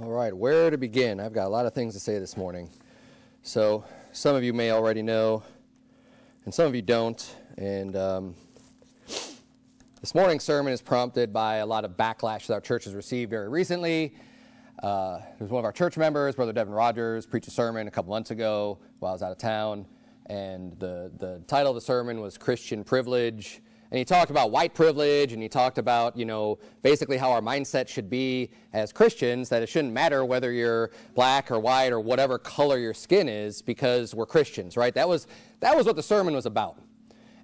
All right, where to begin? I've got a lot of things to say this morning. So, some of you may already know, and some of you don't. And um, this morning's sermon is prompted by a lot of backlash that our church has received very recently. Uh, there's one of our church members, Brother Devin Rogers, preached a sermon a couple months ago while I was out of town, and the, the title of the sermon was Christian Privilege and he talked about white privilege and he talked about you know basically how our mindset should be as christians that it shouldn't matter whether you're black or white or whatever color your skin is because we're christians right? That was that was what the sermon was about.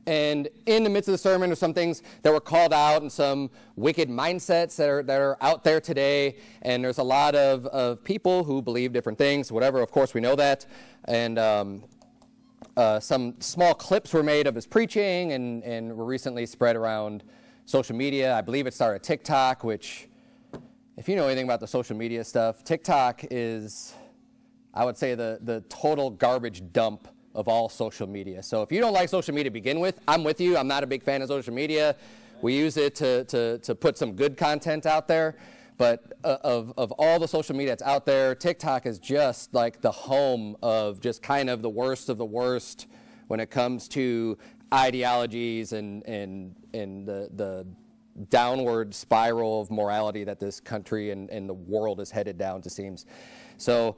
And in the midst of the sermon are some things that were called out and some wicked mindsets that are, that are out there today. And there's a lot of, of people who believe different things whatever. Of course we know that. And um, uh, some small clips were made of his preaching and, and were recently spread around social media. I believe it started TikTok, which, if you know anything about the social media stuff, TikTok is, I would say, the, the total garbage dump of all social media. So if you don't like social media to begin with, I'm with you. I'm not a big fan of social media. We use it to, to, to put some good content out there. But uh, of, of all the social media that's out there, TikTok is just like the home of just kind of the worst of the worst when it comes to ideologies and, and, and the, the downward spiral of morality that this country and, and the world is headed down, it seems. So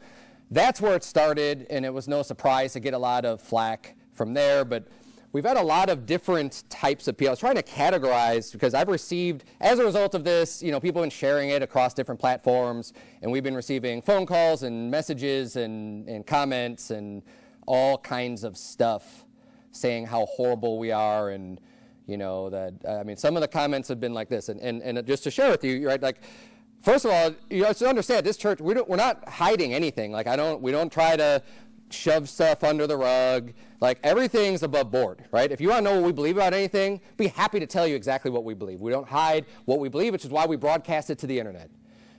that's where it started, and it was no surprise to get a lot of flack from there. But we've had a lot of different types of people. Trying to categorize because I've received, as a result of this, you know, people have been sharing it across different platforms, and we've been receiving phone calls and messages and, and comments and all kinds of stuff saying how horrible we are and, you know, that, I mean, some of the comments have been like this. And, and, and just to share with you, right, like, first of all, you have to understand this church, we don't, we're not hiding anything. Like, I don't, we don't try to shove stuff under the rug. Like everything's above board, right? If you want to know what we believe about anything, be happy to tell you exactly what we believe. We don't hide what we believe, which is why we broadcast it to the internet.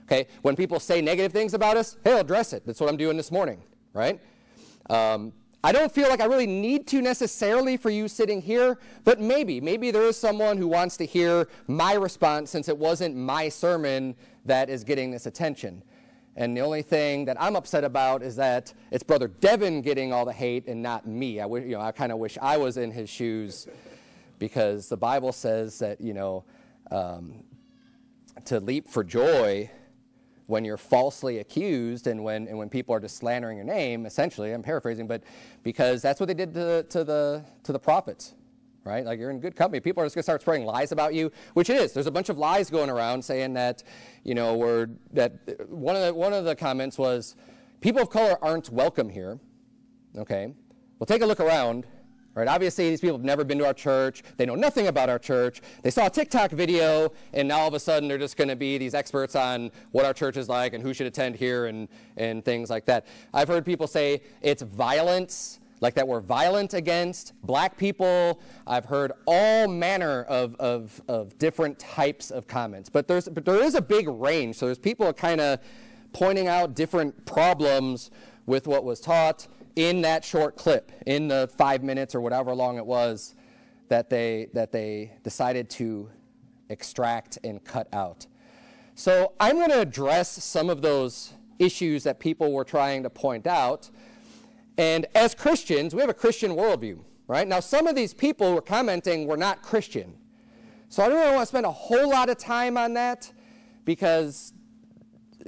Okay? When people say negative things about us, hey, address it. That's what I'm doing this morning, right? Um, I don't feel like I really need to necessarily for you sitting here, but maybe, maybe there is someone who wants to hear my response since it wasn't my sermon that is getting this attention. And the only thing that I'm upset about is that it's Brother Devin getting all the hate and not me. I, you know, I kind of wish I was in his shoes because the Bible says that, you know, um, to leap for joy when you're falsely accused and when, and when people are just slandering your name, essentially, I'm paraphrasing, but because that's what they did to, to, the, to the prophets right? Like you're in good company. People are just going to start spreading lies about you, which it is. There's a bunch of lies going around saying that, you know, we're, that uh, one of the, one of the comments was, people of color aren't welcome here. Okay. Well, take a look around. Right? Obviously, these people have never been to our church. They know nothing about our church. They saw a TikTok video, and now all of a sudden they're just going to be these experts on what our church is like and who should attend here and, and things like that. I've heard people say it's violence like that we're violent against black people. I've heard all manner of, of, of different types of comments. But, there's, but there is a big range. So there's people kind of pointing out different problems with what was taught in that short clip, in the five minutes or whatever long it was that they, that they decided to extract and cut out. So I'm going to address some of those issues that people were trying to point out. And as Christians, we have a Christian worldview, right? Now, some of these people who are commenting were not Christian. So I don't really want to spend a whole lot of time on that because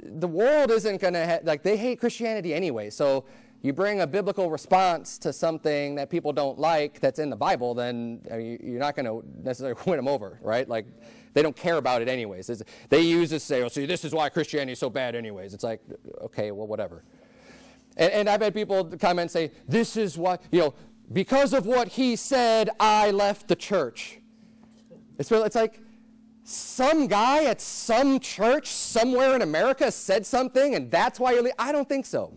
the world isn't going to, like, they hate Christianity anyway. So you bring a biblical response to something that people don't like that's in the Bible, then uh, mean, you're not going to necessarily win them over, right? Like, they don't care about it anyways. It's, they use this to say, oh, see, this is why Christianity is so bad anyways. It's like, okay, well, whatever. And, and I've had people comment and say, this is what, you know, because of what he said, I left the church. It's, it's like some guy at some church somewhere in America said something and that's why you're. I don't think so.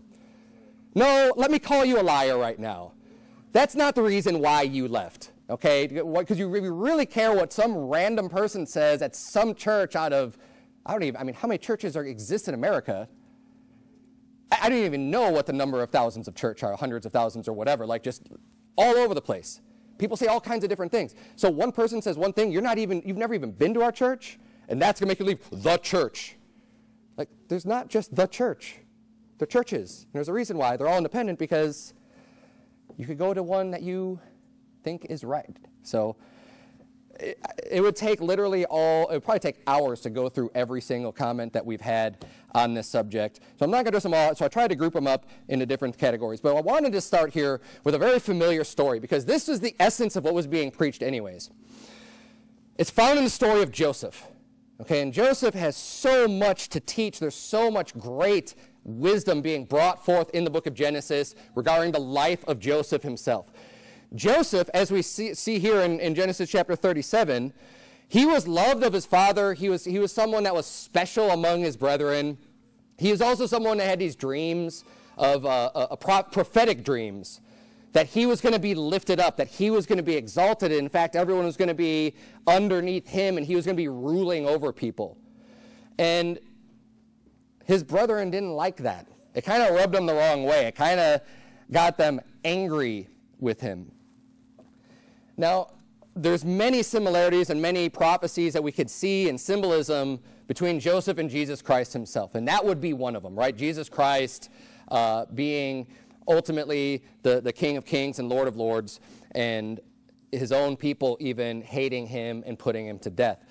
No, let me call you a liar right now. That's not the reason why you left, okay? Because you really care what some random person says at some church out of, I don't even, I mean, how many churches are, exist in America? I don't even know what the number of thousands of church are, hundreds of thousands or whatever, like just all over the place. People say all kinds of different things. So one person says one thing, you're not even, you've never even been to our church, and that's gonna make you leave the church. Like, there's not just the church. They're churches. And there's a reason why. They're all independent because you could go to one that you think is right. So it, it, would take literally all, it would probably take hours to go through every single comment that we've had on this subject. So I'm not going to do them all, so I tried to group them up into different categories. But I wanted to start here with a very familiar story because this is the essence of what was being preached anyways. It's found in the story of Joseph. Okay, and Joseph has so much to teach. There's so much great wisdom being brought forth in the book of Genesis regarding the life of Joseph himself. Joseph, as we see, see here in, in Genesis chapter 37, he was loved of his father. He was, he was someone that was special among his brethren. He was also someone that had these dreams of uh, a prophetic dreams that he was going to be lifted up, that he was going to be exalted. In fact, everyone was going to be underneath him and he was going to be ruling over people. And his brethren didn't like that. It kind of rubbed them the wrong way. It kind of got them angry with him. Now, there's many similarities and many prophecies that we could see in symbolism between Joseph and Jesus Christ himself, and that would be one of them, right? Jesus Christ uh, being ultimately the, the King of Kings and Lord of Lords, and his own people even hating him and putting him to death.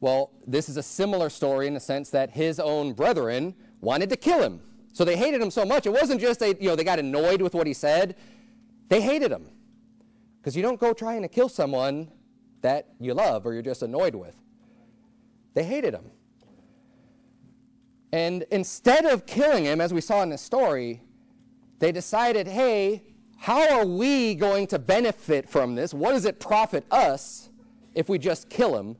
Well, this is a similar story in the sense that his own brethren wanted to kill him. So they hated him so much. It wasn't just they, you know, they got annoyed with what he said. They hated him. Because you don't go trying to kill someone that you love or you're just annoyed with. They hated him. And instead of killing him, as we saw in the story, they decided, hey, how are we going to benefit from this? What does it profit us if we just kill him?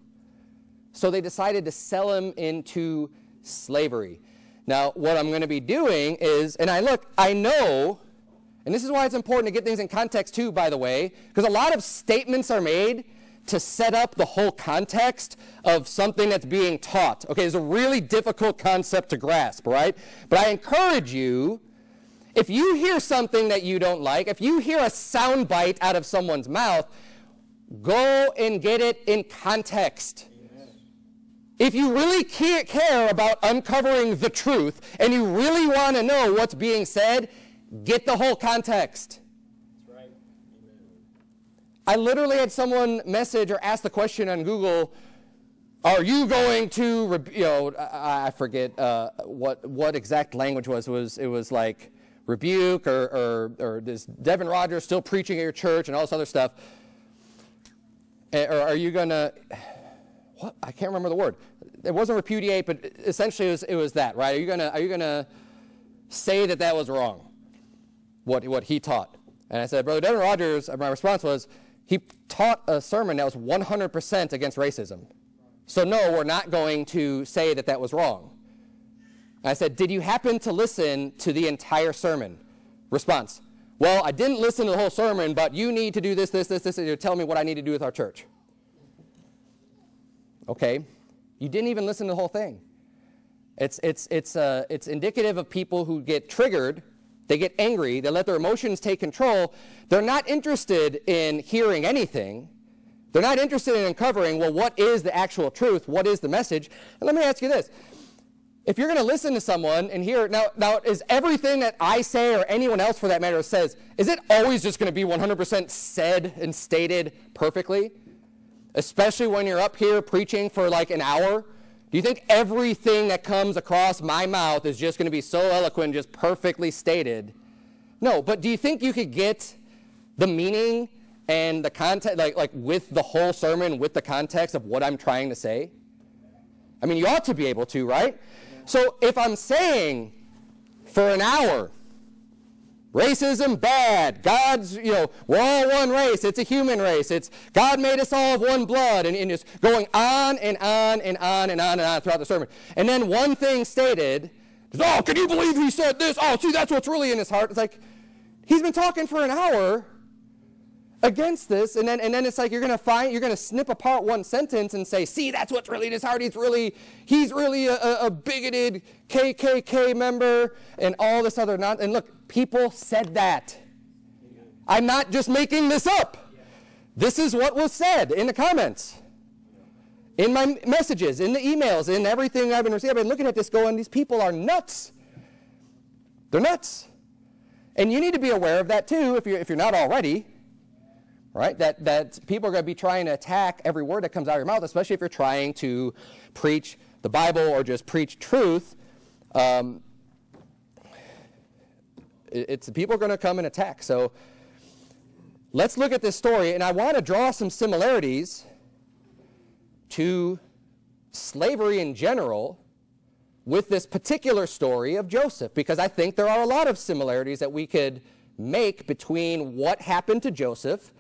So they decided to sell him into slavery. Now, what I'm going to be doing is, and I look, I know and this is why it's important to get things in context too, by the way, because a lot of statements are made to set up the whole context of something that's being taught. Okay, it's a really difficult concept to grasp, right? But I encourage you, if you hear something that you don't like, if you hear a sound bite out of someone's mouth, go and get it in context. If you really care about uncovering the truth and you really want to know what's being said, Get the whole context. Right. I literally had someone message or ask the question on Google, are you going to, you know, I, forget uh, what, what exact language was. It was, it was like rebuke or, or, or is Devin Rogers still preaching at your church and all this other stuff. Or are you going to, what? I can't remember the word. It wasn't repudiate, but essentially it was, it was that, right? Are you going to, are you going to say that that was wrong? What, what he taught. And I said, Brother Devin Rogers, my response was, he taught a sermon that was 100% against racism. So, no, we're not going to say that that was wrong. I said, Did you happen to listen to the entire sermon? Response, Well, I didn't listen to the whole sermon, but you need to do this, this, this, this, and you tell me what I need to do with our church. Okay, you didn't even listen to the whole thing. It's, it's, it's, uh, it's indicative of people who get triggered they get angry, they let their emotions take control. They're not interested in hearing anything. They're not interested in uncovering, well, what is the actual truth? What is the message? And let me ask you this. If you're going to listen to someone and hear, now, now, is everything that I say or anyone else for that matter says, is it always just going to be 100% said and stated perfectly? Especially when you're up here preaching for like an hour do you think everything that comes across my mouth is just going to be so eloquent, just perfectly stated? No, but do you think you could get the meaning and the context, like, like with the whole sermon, with the context of what I'm trying to say? I mean, you ought to be able to, right? So if I'm saying for an hour, Racism, bad. God's, you know, we're all one race. It's a human race. It's God made us all of one blood. And, and just going on and on and on and on and on throughout the sermon. And then one thing stated, oh, can you believe he said this? Oh, see, that's what's really in his heart. It's like, he's been talking for an hour against this, and then and then it's like you're gonna find you're gonna snip apart one sentence and say, see, that's what's really in his heart. He's really he's really a, a bigoted KKK member and all this other not. And look, people said that. I'm not just making this up. This is what was said in the comments. in my messages, in the emails, in everything I've been receiving. I've been looking at this going, these people are nuts. They're nuts. And you need to be aware of that too if you're, if you're not already, right? That, that people are going to be trying to attack every word that comes out of your mouth, especially if you're trying to preach the Bible or just preach truth. Um, it's people are going to come and attack. So let's look at this story, and I want to draw some similarities to slavery in general with this particular story of Joseph because I think there are a lot of similarities that we could make between what happened to Joseph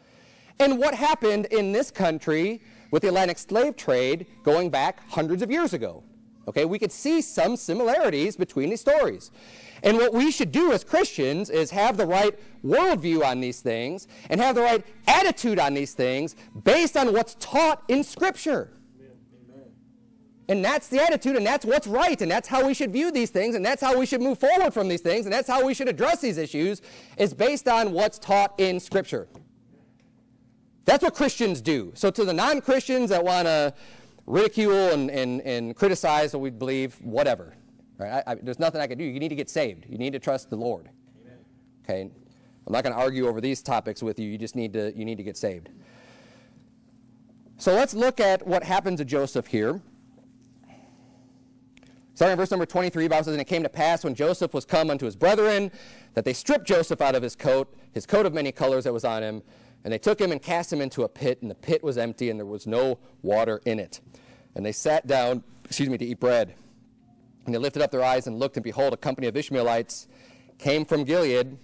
and what happened in this country with the Atlantic slave trade going back hundreds of years ago. Okay, we could see some similarities between these stories. And what we should do as Christians is have the right worldview on these things and have the right attitude on these things based on what's taught in Scripture. And that's the attitude, and that's what's right, and that's how we should view these things, and that's how we should move forward from these things, and that's how we should address these issues, is based on what's taught in Scripture. That's what Christians do. So to the non-Christians that want to ridicule and, and, and criticize what we believe, whatever. Right? I, I, there's nothing I can do. You need to get saved. You need to trust the Lord. Amen. Okay? I'm not going to argue over these topics with you. You just need to, you need to get saved. So let's look at what happened to Joseph here. Starting in verse number 23, Bible says, And it came to pass when Joseph was come unto his brethren, that they stripped Joseph out of his coat, his coat of many colors that was on him, and they took him and cast him into a pit, and the pit was empty, and there was no water in it. And they sat down, excuse me, to eat bread. And they lifted up their eyes and looked, and behold, a company of Ishmaelites came from Gilead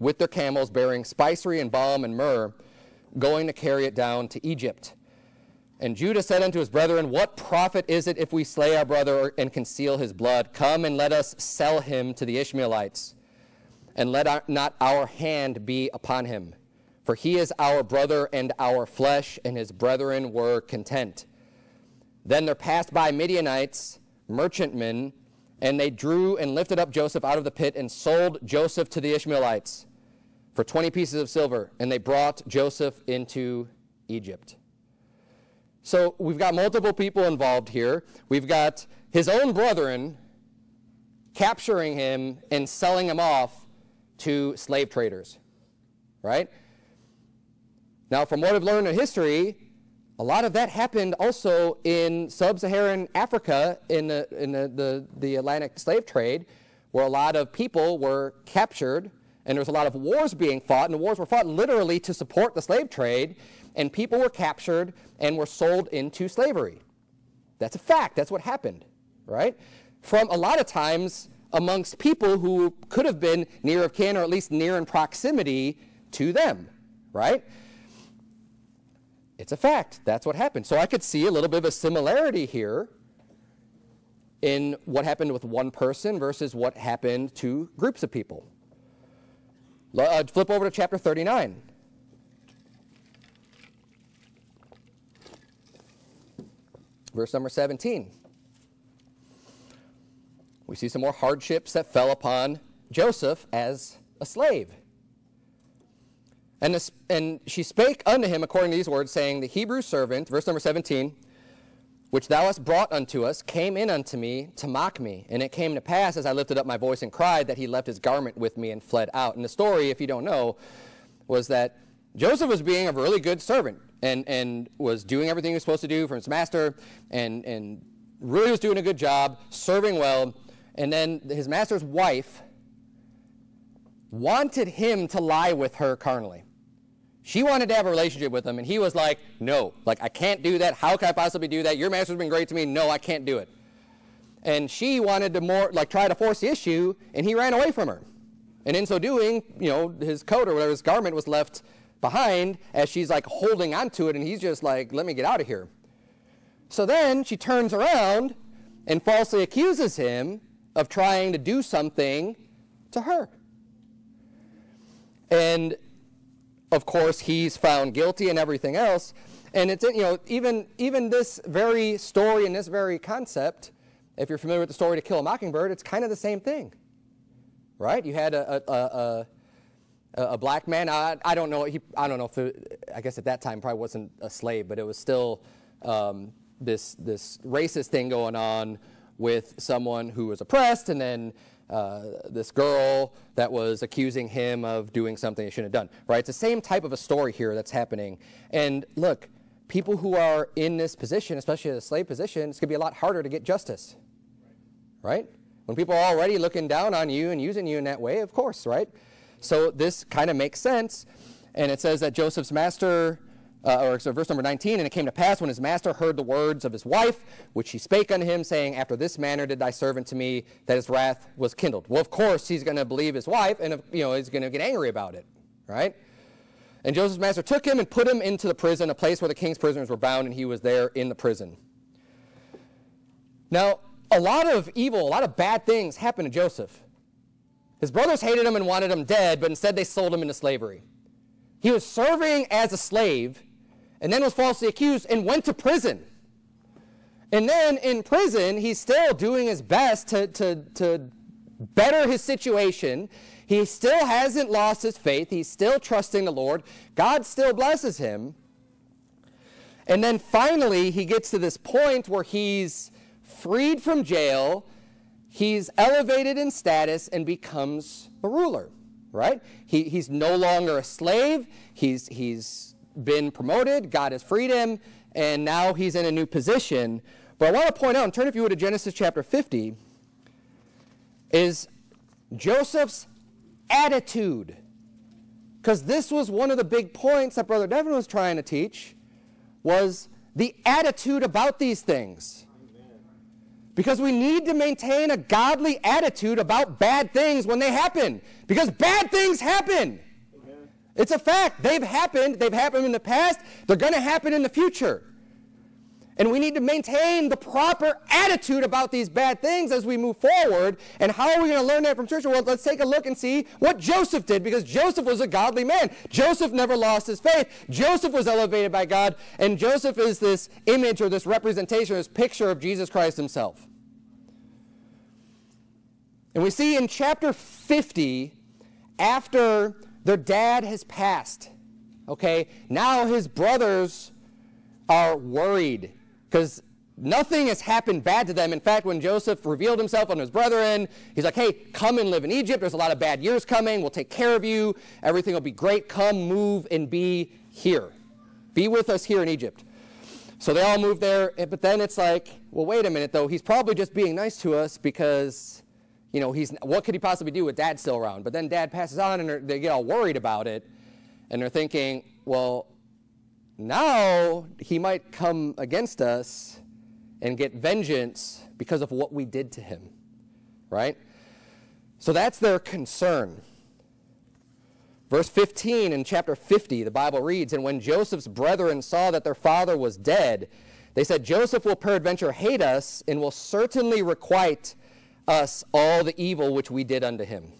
with their camels bearing spicery and balm and myrrh, going to carry it down to Egypt. And Judah said unto his brethren, What profit is it if we slay our brother and conceal his blood? Come and let us sell him to the Ishmaelites, and let our, not our hand be upon him. For he is our brother and our flesh, and his brethren were content. Then there passed by Midianites, merchantmen, and they drew and lifted up Joseph out of the pit and sold Joseph to the Ishmaelites for 20 pieces of silver, and they brought Joseph into Egypt. So we've got multiple people involved here. We've got his own brethren capturing him and selling him off to slave traders, right? Now, from what I've learned in history, a lot of that happened also in sub-Saharan Africa in the, in the, the, the Atlantic slave trade, where a lot of people were captured and there was a lot of wars being fought, and the wars were fought literally to support the slave trade, and people were captured and were sold into slavery. That's a fact. That's what happened, right? From a lot of times amongst people who could have been near of kin or at least near in proximity to them, right? It's a fact. That's what happened. So I could see a little bit of a similarity here in what happened with one person versus what happened to groups of people. Uh, flip over to chapter 39. Verse number 17. We see some more hardships that fell upon Joseph as a slave. And, this, and she spake unto him according to these words, saying, The Hebrew servant, verse number 17, which thou hast brought unto us, came in unto me to mock me. And it came to pass, as I lifted up my voice and cried, that he left his garment with me and fled out. And the story, if you don't know, was that Joseph was being a really good servant and, and was doing everything he was supposed to do from his master and, and really was doing a good job, serving well. And then his master's wife wanted him to lie with her carnally. She wanted to have a relationship with him, and he was like, No, like, I can't do that. How can I possibly do that? Your master's been great to me. No, I can't do it. And she wanted to more, like, try to force the issue, and he ran away from her. And in so doing, you know, his coat or whatever, his garment was left behind as she's like holding onto it, and he's just like, Let me get out of here. So then she turns around and falsely accuses him of trying to do something to her. And of course, he's found guilty and everything else. And it's, you know, even, even this very story and this very concept, if you're familiar with the story To Kill a Mockingbird, it's kind of the same thing, right? You had a, a, a, a black man. I, I don't know. He, I don't know if it, I guess at that time probably wasn't a slave, but it was still um, this this racist thing going on with someone who was oppressed, and then uh, this girl that was accusing him of doing something he shouldn't have done. Right? It's the same type of a story here that's happening. And look, people who are in this position, especially the slave position, it's going to be a lot harder to get justice. Right? When people are already looking down on you and using you in that way, of course, right? So this kind of makes sense. And it says that Joseph's master uh, or so verse number 19, and it came to pass when his master heard the words of his wife, which he spake unto him, saying, After this manner did thy servant to me, that his wrath was kindled. Well, of course, he's going to believe his wife, and you know he's going to get angry about it, right? And Joseph's master took him and put him into the prison, a place where the king's prisoners were bound, and he was there in the prison. Now, a lot of evil, a lot of bad things happened to Joseph. His brothers hated him and wanted him dead, but instead they sold him into slavery. He was serving as a slave and then was falsely accused and went to prison. And then in prison, he's still doing his best to, to, to better his situation. He still hasn't lost his faith. He's still trusting the Lord. God still blesses him. And then finally, he gets to this point where he's freed from jail, he's elevated in status, and becomes a ruler, right? He, he's no longer a slave. He's, he's been promoted, God has freed him, and now he's in a new position. But I want to point out, and turn if you would to Genesis chapter 50, is Joseph's attitude. Because this was one of the big points that Brother Devin was trying to teach, was the attitude about these things. Because we need to maintain a godly attitude about bad things when they happen. Because bad things happen. It's a fact. They've happened. They've happened in the past. They're going to happen in the future. And we need to maintain the proper attitude about these bad things as we move forward. And how are we going to learn that from Scripture? Well, let's take a look and see what Joseph did because Joseph was a godly man. Joseph never lost his faith. Joseph was elevated by God. And Joseph is this image or this representation, this picture of Jesus Christ himself. And we see in chapter 50, after their dad has passed. Okay? Now his brothers are worried because nothing has happened bad to them. In fact, when Joseph revealed himself unto his brethren, he's like, hey, come and live in Egypt. There's a lot of bad years coming. We'll take care of you. Everything will be great. Come, move, and be here. Be with us here in Egypt. So they all move there. Eh, but then it's like, well, wait a minute, though. He's probably just being nice to us because you know, he's, what could he possibly do with dad still around? But then dad passes on and they get all worried about it. And they're thinking, well, now he might come against us and get vengeance because of what we did to him. Right? So that's their concern. Verse 15 in chapter 50, the Bible reads, And when Joseph's brethren saw that their father was dead, they said, Joseph will peradventure hate us and will certainly requite us all the evil which we did unto him.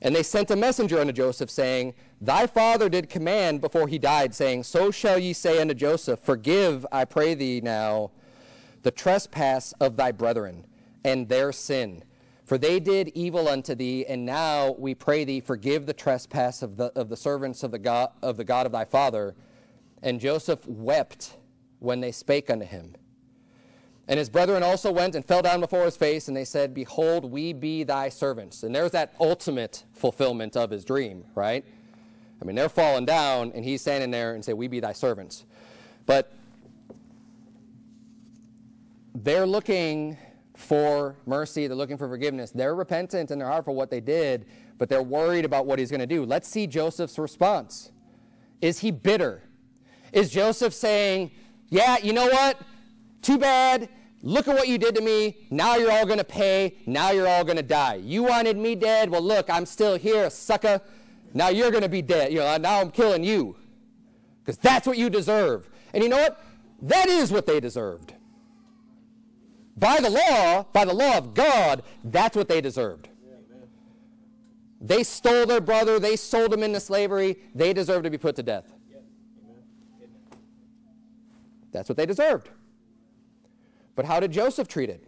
And they sent a messenger unto Joseph, saying, Thy father did command before he died, saying, So shall ye say unto Joseph, Forgive, I pray thee now, the trespass of thy brethren, and their sin. For they did evil unto thee, and now we pray thee, forgive the trespass of the, of the servants of the, God, of the God of thy father. And Joseph wept when they spake unto him. And his brethren also went and fell down before his face, and they said, Behold, we be thy servants. And there's that ultimate fulfillment of his dream, right? I mean, they're falling down, and he's standing there and say, We be thy servants. But they're looking for mercy, they're looking for forgiveness. They're repentant in their heart for what they did, but they're worried about what he's going to do. Let's see Joseph's response. Is he bitter? Is Joseph saying, Yeah, you know what? Too bad. Look at what you did to me. Now you're all going to pay. Now you're all going to die. You wanted me dead. Well, look, I'm still here, sucker. Now you're going to be dead. You know, now I'm killing you. Because that's what you deserve. And you know what? That is what they deserved. By the law, by the law of God, that's what they deserved. They stole their brother. They sold him into slavery. They deserve to be put to death. That's what they deserved. But how did Joseph treat it?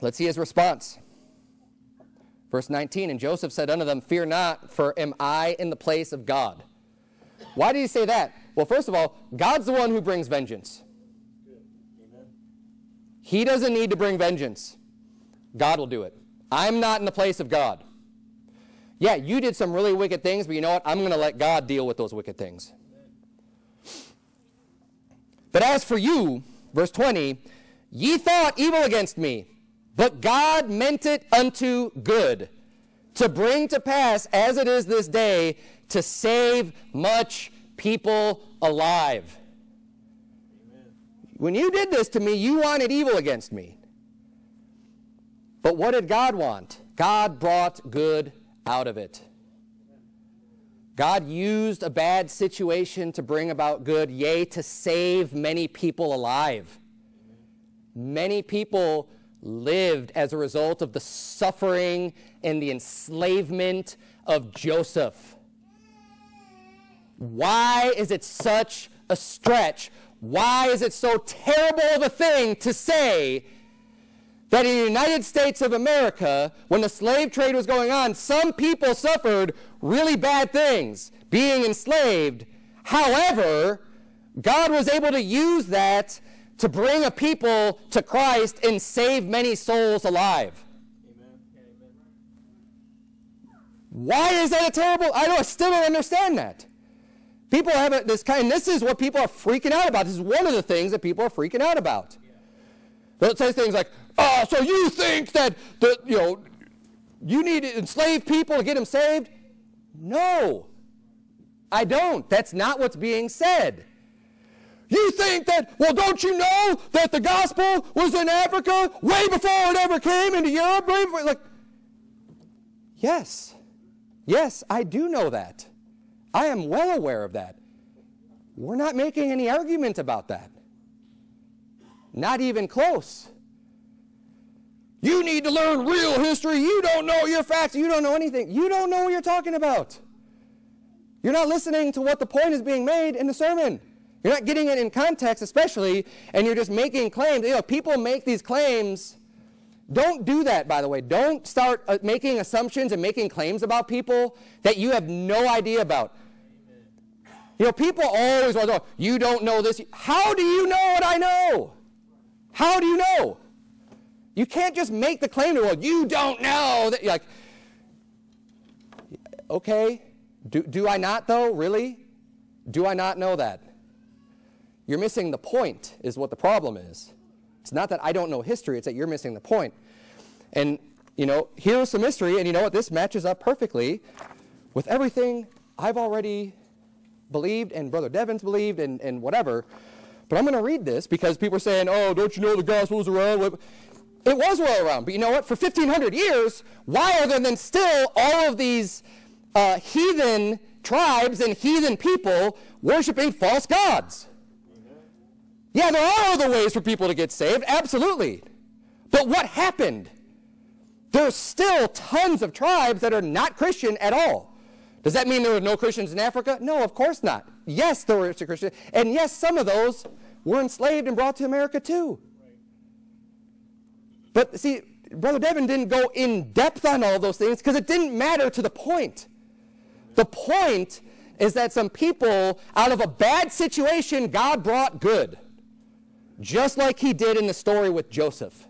Let's see his response. Verse 19 And Joseph said unto them, Fear not, for am I in the place of God? Why did he say that? Well, first of all, God's the one who brings vengeance. He doesn't need to bring vengeance. God will do it. I'm not in the place of God. Yeah, you did some really wicked things, but you know what? I'm going to let God deal with those wicked things. But as for you, verse 20, ye thought evil against me, but God meant it unto good, to bring to pass, as it is this day, to save much people alive. Amen. When you did this to me, you wanted evil against me. But what did God want? God brought good out of it. God used a bad situation to bring about good, yea, to save many people alive. Many people lived as a result of the suffering and the enslavement of Joseph. Why is it such a stretch? Why is it so terrible of a thing to say that in the United States of America, when the slave trade was going on, some people suffered really bad things being enslaved. However, God was able to use that to bring a people to Christ and save many souls alive. Amen. Why is that a terrible? I don't I still don't understand that. People have this kind. This is what people are freaking out about. This is one of the things that people are freaking out about. They'll say things like, "Oh, so you think that the you know you need to enslave people to get them saved?" No, I don't. That's not what's being said. You think that, well, don't you know that the gospel was in Africa way before it ever came into Europe? Like, yes, yes, I do know that. I am well aware of that. We're not making any argument about that. Not even close. You need to learn real history. You don't know your facts. You don't know anything. You don't know what you're talking about. You're not listening to what the point is being made in the sermon. You're not getting it in context, especially, and you're just making claims. You know, people make these claims. Don't do that, by the way. Don't start uh, making assumptions and making claims about people that you have no idea about. You know, people always want to know, you don't know this. How do you know what I know? How do you know? You can't just make the claim to the world, you don't know. That, you're like, okay, do, do I not though? Really? Do I not know that? You're missing the point, is what the problem is. It's not that I don't know history, it's that you're missing the point. And, you know, here's some history, and you know what? This matches up perfectly with everything I've already believed and Brother Devins believed and, and whatever. But I'm going to read this because people are saying, oh, don't you know the gospel was around? It was well around. But you know what? For 1,500 years, why are there then still all of these uh, heathen tribes and heathen people worshiping false gods? Yeah, there are other ways for people to get saved, absolutely. But what happened? There's still tons of tribes that are not Christian at all. Does that mean there were no Christians in Africa? No, of course not. Yes, there were Christians. And yes, some of those were enslaved and brought to America too. But see, Brother Devin didn't go in depth on all those things because it didn't matter to the point. The point is that some people, out of a bad situation, God brought good just like he did in the story with Joseph.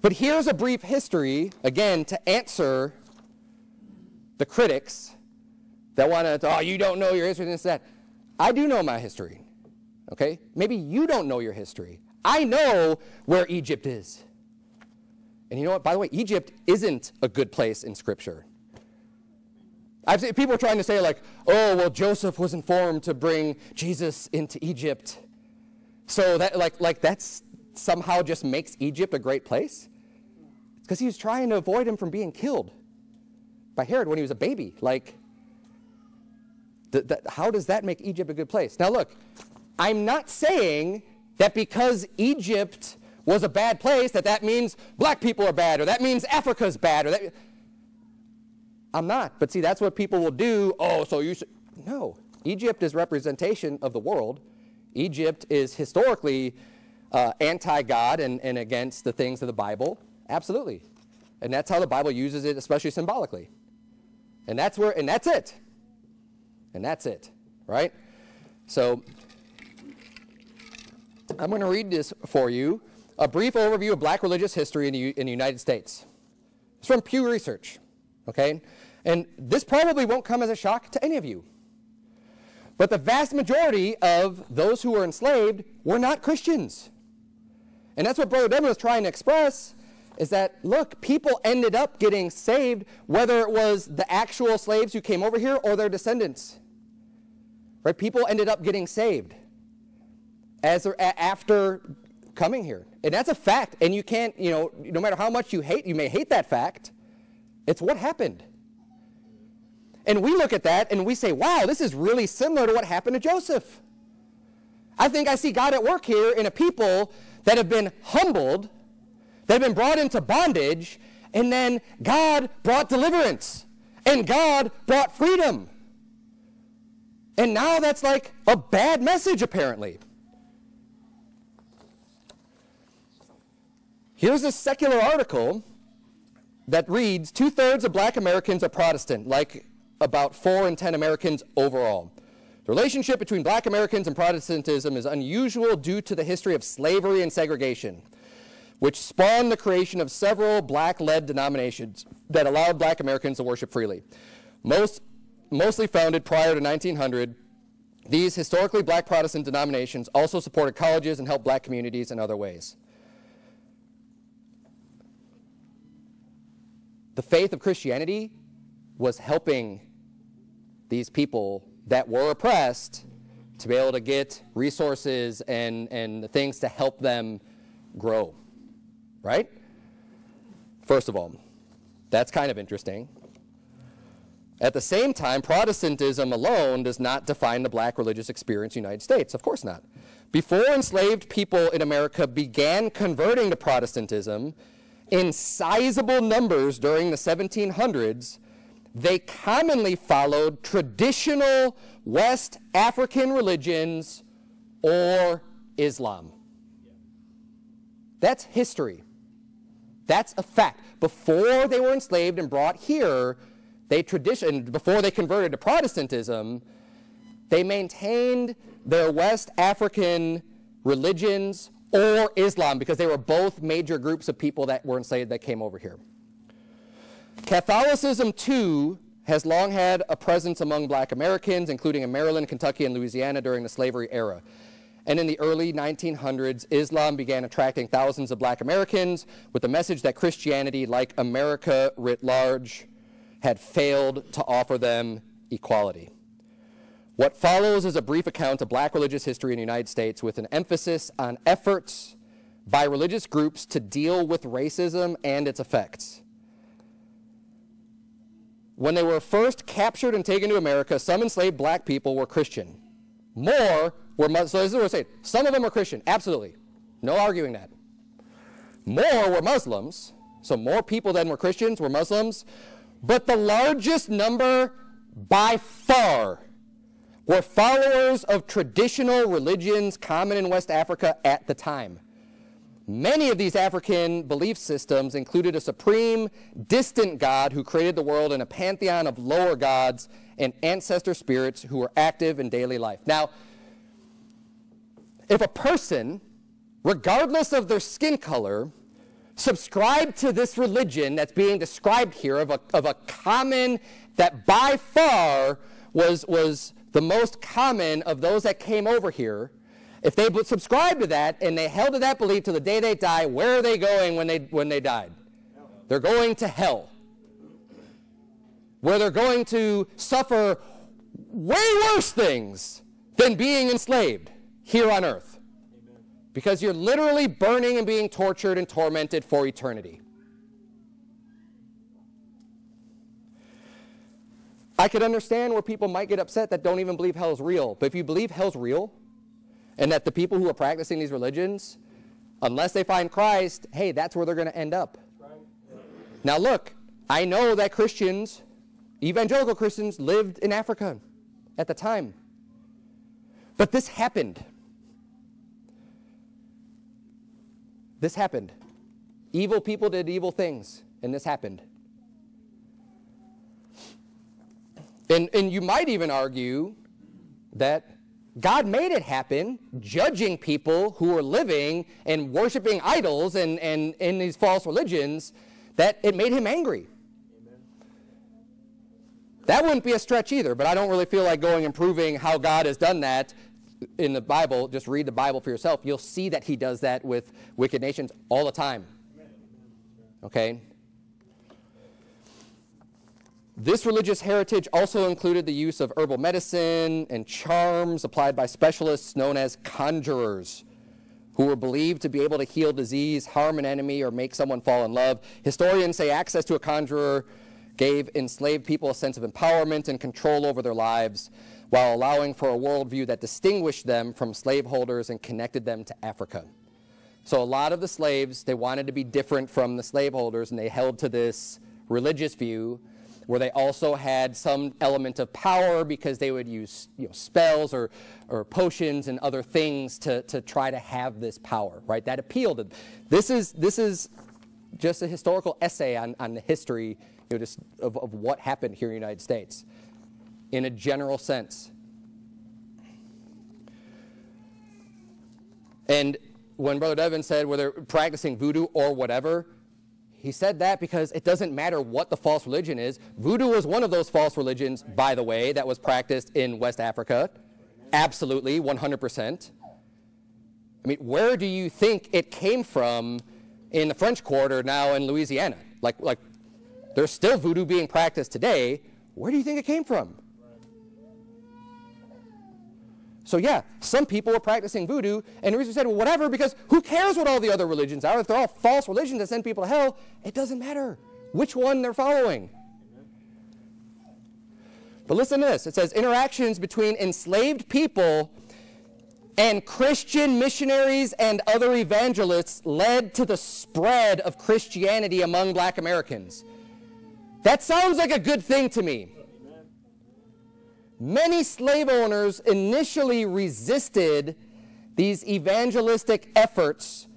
But here's a brief history, again, to answer the critics that want to, oh, you don't know your history, and this, that. I do know my history. Okay? Maybe you don't know your history. I know where Egypt is. And you know what? By the way, Egypt isn't a good place in Scripture. I've seen people trying to say, like, oh, well, Joseph was informed to bring Jesus into Egypt. So that, like, like that's somehow just makes Egypt a great place? Because he was trying to avoid him from being killed by Herod when he was a baby. Like, th- th- how does that make Egypt a good place? Now, look, I'm not saying that because Egypt was a bad place, that that means black people are bad, or that means Africa's bad, or that I'm not. But see, that's what people will do. Oh, so you should. No. Egypt is representation of the world. Egypt is historically uh, anti God and, and against the things of the Bible. Absolutely. And that's how the Bible uses it, especially symbolically. And that's where, and that's it. And that's it, right? So, I'm going to read this for you a brief overview of black religious history in the, in the United States. It's from Pew Research, okay? And this probably won't come as a shock to any of you. But the vast majority of those who were enslaved were not Christians. And that's what Brother Devin was trying to express is that, look, people ended up getting saved, whether it was the actual slaves who came over here or their descendants. Right? People ended up getting saved as after coming here. And that's a fact. And you can't, you know, no matter how much you hate, you may hate that fact, it's what happened. And we look at that and we say, wow, this is really similar to what happened to Joseph. I think I see God at work here in a people that have been humbled, that have been brought into bondage, and then God brought deliverance, and God brought freedom. And now that's like a bad message, apparently. Here's a secular article that reads Two thirds of black Americans are Protestant, like about four in ten Americans overall. The relationship between black Americans and Protestantism is unusual due to the history of slavery and segregation, which spawned the creation of several black led denominations that allowed black Americans to worship freely. Most, mostly founded prior to 1900, these historically black Protestant denominations also supported colleges and helped black communities in other ways. The faith of Christianity was helping these people that were oppressed to be able to get resources and, and things to help them grow. Right? First of all, that's kind of interesting. At the same time, Protestantism alone does not define the black religious experience in the United States. Of course not. Before enslaved people in America began converting to Protestantism in sizable numbers during the 1700s, they commonly followed traditional West African religions or Islam. That's history. That's a fact. Before they were enslaved and brought here, they tradition before they converted to Protestantism, they maintained their West African religions or Islam because they were both major groups of people that were enslaved that came over here. Catholicism, too, has long had a presence among black Americans, including in Maryland, Kentucky, and Louisiana during the slavery era. And in the early 1900s, Islam began attracting thousands of black Americans with the message that Christianity, like America writ large, had failed to offer them equality. What follows is a brief account of black religious history in the United States with an emphasis on efforts by religious groups to deal with racism and its effects. When they were first captured and taken to America, some enslaved black people were Christian. More were Muslim. So this is what I'm saying. Some of them were Christian, absolutely. No arguing that. More were Muslims. So more people than were Christians were Muslims. But the largest number by far were followers of traditional religions common in West Africa at the time. Many of these African belief systems included a supreme, distant God who created the world in a pantheon of lower gods and ancestor spirits who were active in daily life. Now, if a person, regardless of their skin color, subscribed to this religion that's being described here of a, of a common, that by far was, was the most common of those that came over here, if they subscribe to that and they held to that belief till the day they die, where are they going when they, when they died? They're going to hell. Where they're going to suffer way worse things than being enslaved here on earth. Because you're literally burning and being tortured and tormented for eternity. I could understand where people might get upset that don't even believe hell is real. But if you believe hell's real, and that the people who are practicing these religions, unless they find Christ, hey, that's where they're going to end up. Now, look, I know that Christians, evangelical Christians, lived in Africa at the time. But this happened. This happened. Evil people did evil things, and this happened. And, and you might even argue that God made it happen, judging people who were living and worshiping idols and, and in these false religions, that it made him angry. That wouldn't be a stretch either, but I don't really feel like going and proving how God has done that in the Bible. Just read the Bible for yourself. You'll see that he does that with wicked nations all the time. Okay? This religious heritage also included the use of herbal medicine and charms applied by specialists known as conjurers, who were believed to be able to heal disease, harm an enemy, or make someone fall in love. Historians say access to a conjurer gave enslaved people a sense of empowerment and control over their lives, while allowing for a worldview that distinguished them from slaveholders and connected them to Africa. So a lot of the slaves, they wanted to be different from the slaveholders, and they held to this religious view where they also had some element of power because they would use you know, spells or, or potions and other things to, to try to have this power, right? That appealed. To, this is, this is just a historical essay on, on the history you know, just of, of what happened here in the United States in a general sense. And when Brother Devin said whether practicing voodoo or whatever, he said that because it doesn't matter what the false religion is. Voodoo was one of those false religions, by the way, that was practiced in West Africa. Absolutely, 100%. I mean, where do you think it came from in the French Quarter now in Louisiana? Like, like there's still voodoo being practiced today. Where do you think it came from? So yeah, some people were practicing voodoo, and the reason we said, well, whatever, because who cares what all the other religions are? If they're all false religions that send people to hell, it doesn't matter which one they're following. But listen to this. It says interactions between enslaved people and Christian missionaries and other evangelists led to the spread of Christianity among black Americans. That sounds like a good thing to me. Many slave owners initially resisted these evangelistic efforts,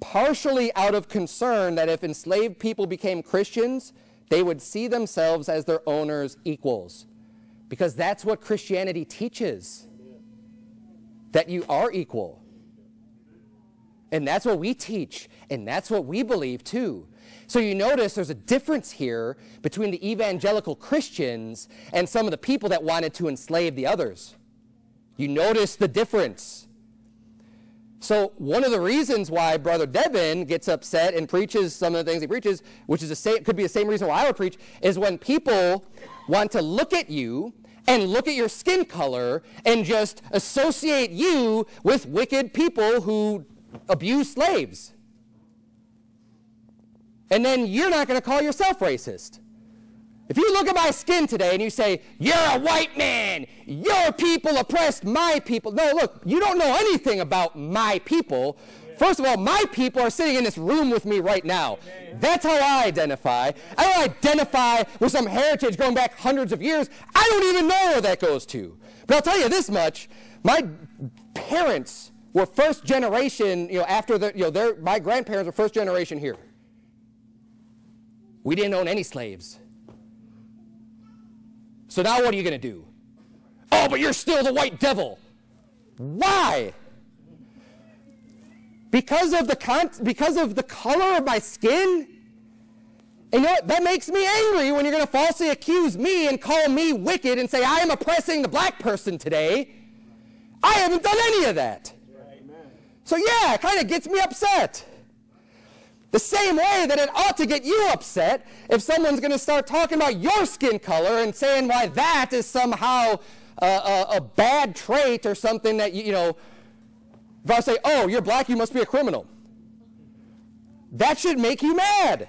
partially out of concern that if enslaved people became Christians, they would see themselves as their owners' equals. Because that's what Christianity teaches that you are equal. And that's what we teach, and that's what we believe too. So you notice there's a difference here between the evangelical Christians and some of the people that wanted to enslave the others. You notice the difference. So one of the reasons why Brother Devin gets upset and preaches some of the things he preaches, which is the same, could be the same reason why I would preach, is when people want to look at you and look at your skin color and just associate you with wicked people who abuse slaves. And then you're not going to call yourself racist. If you look at my skin today and you say, You're a white man, your people oppressed my people. No, look, you don't know anything about my people. First of all, my people are sitting in this room with me right now. That's how I identify. I don't identify with some heritage going back hundreds of years. I don't even know where that goes to. But I'll tell you this much my parents were first generation, you know, after the, you know, their, my grandparents were first generation here. We didn't own any slaves. So now what are you going to do? Oh, but you're still the white devil. Why? Because of the con- because of the color of my skin? And you know what? That makes me angry when you're going to falsely accuse me and call me wicked and say I am oppressing the black person today. I haven't done any of that. So yeah, it kind of gets me upset. The same way that it ought to get you upset if someone's going to start talking about your skin color and saying why that is somehow uh, a, a bad trait or something that, you, you know, if I say, oh, you're black, you must be a criminal. That should make you mad.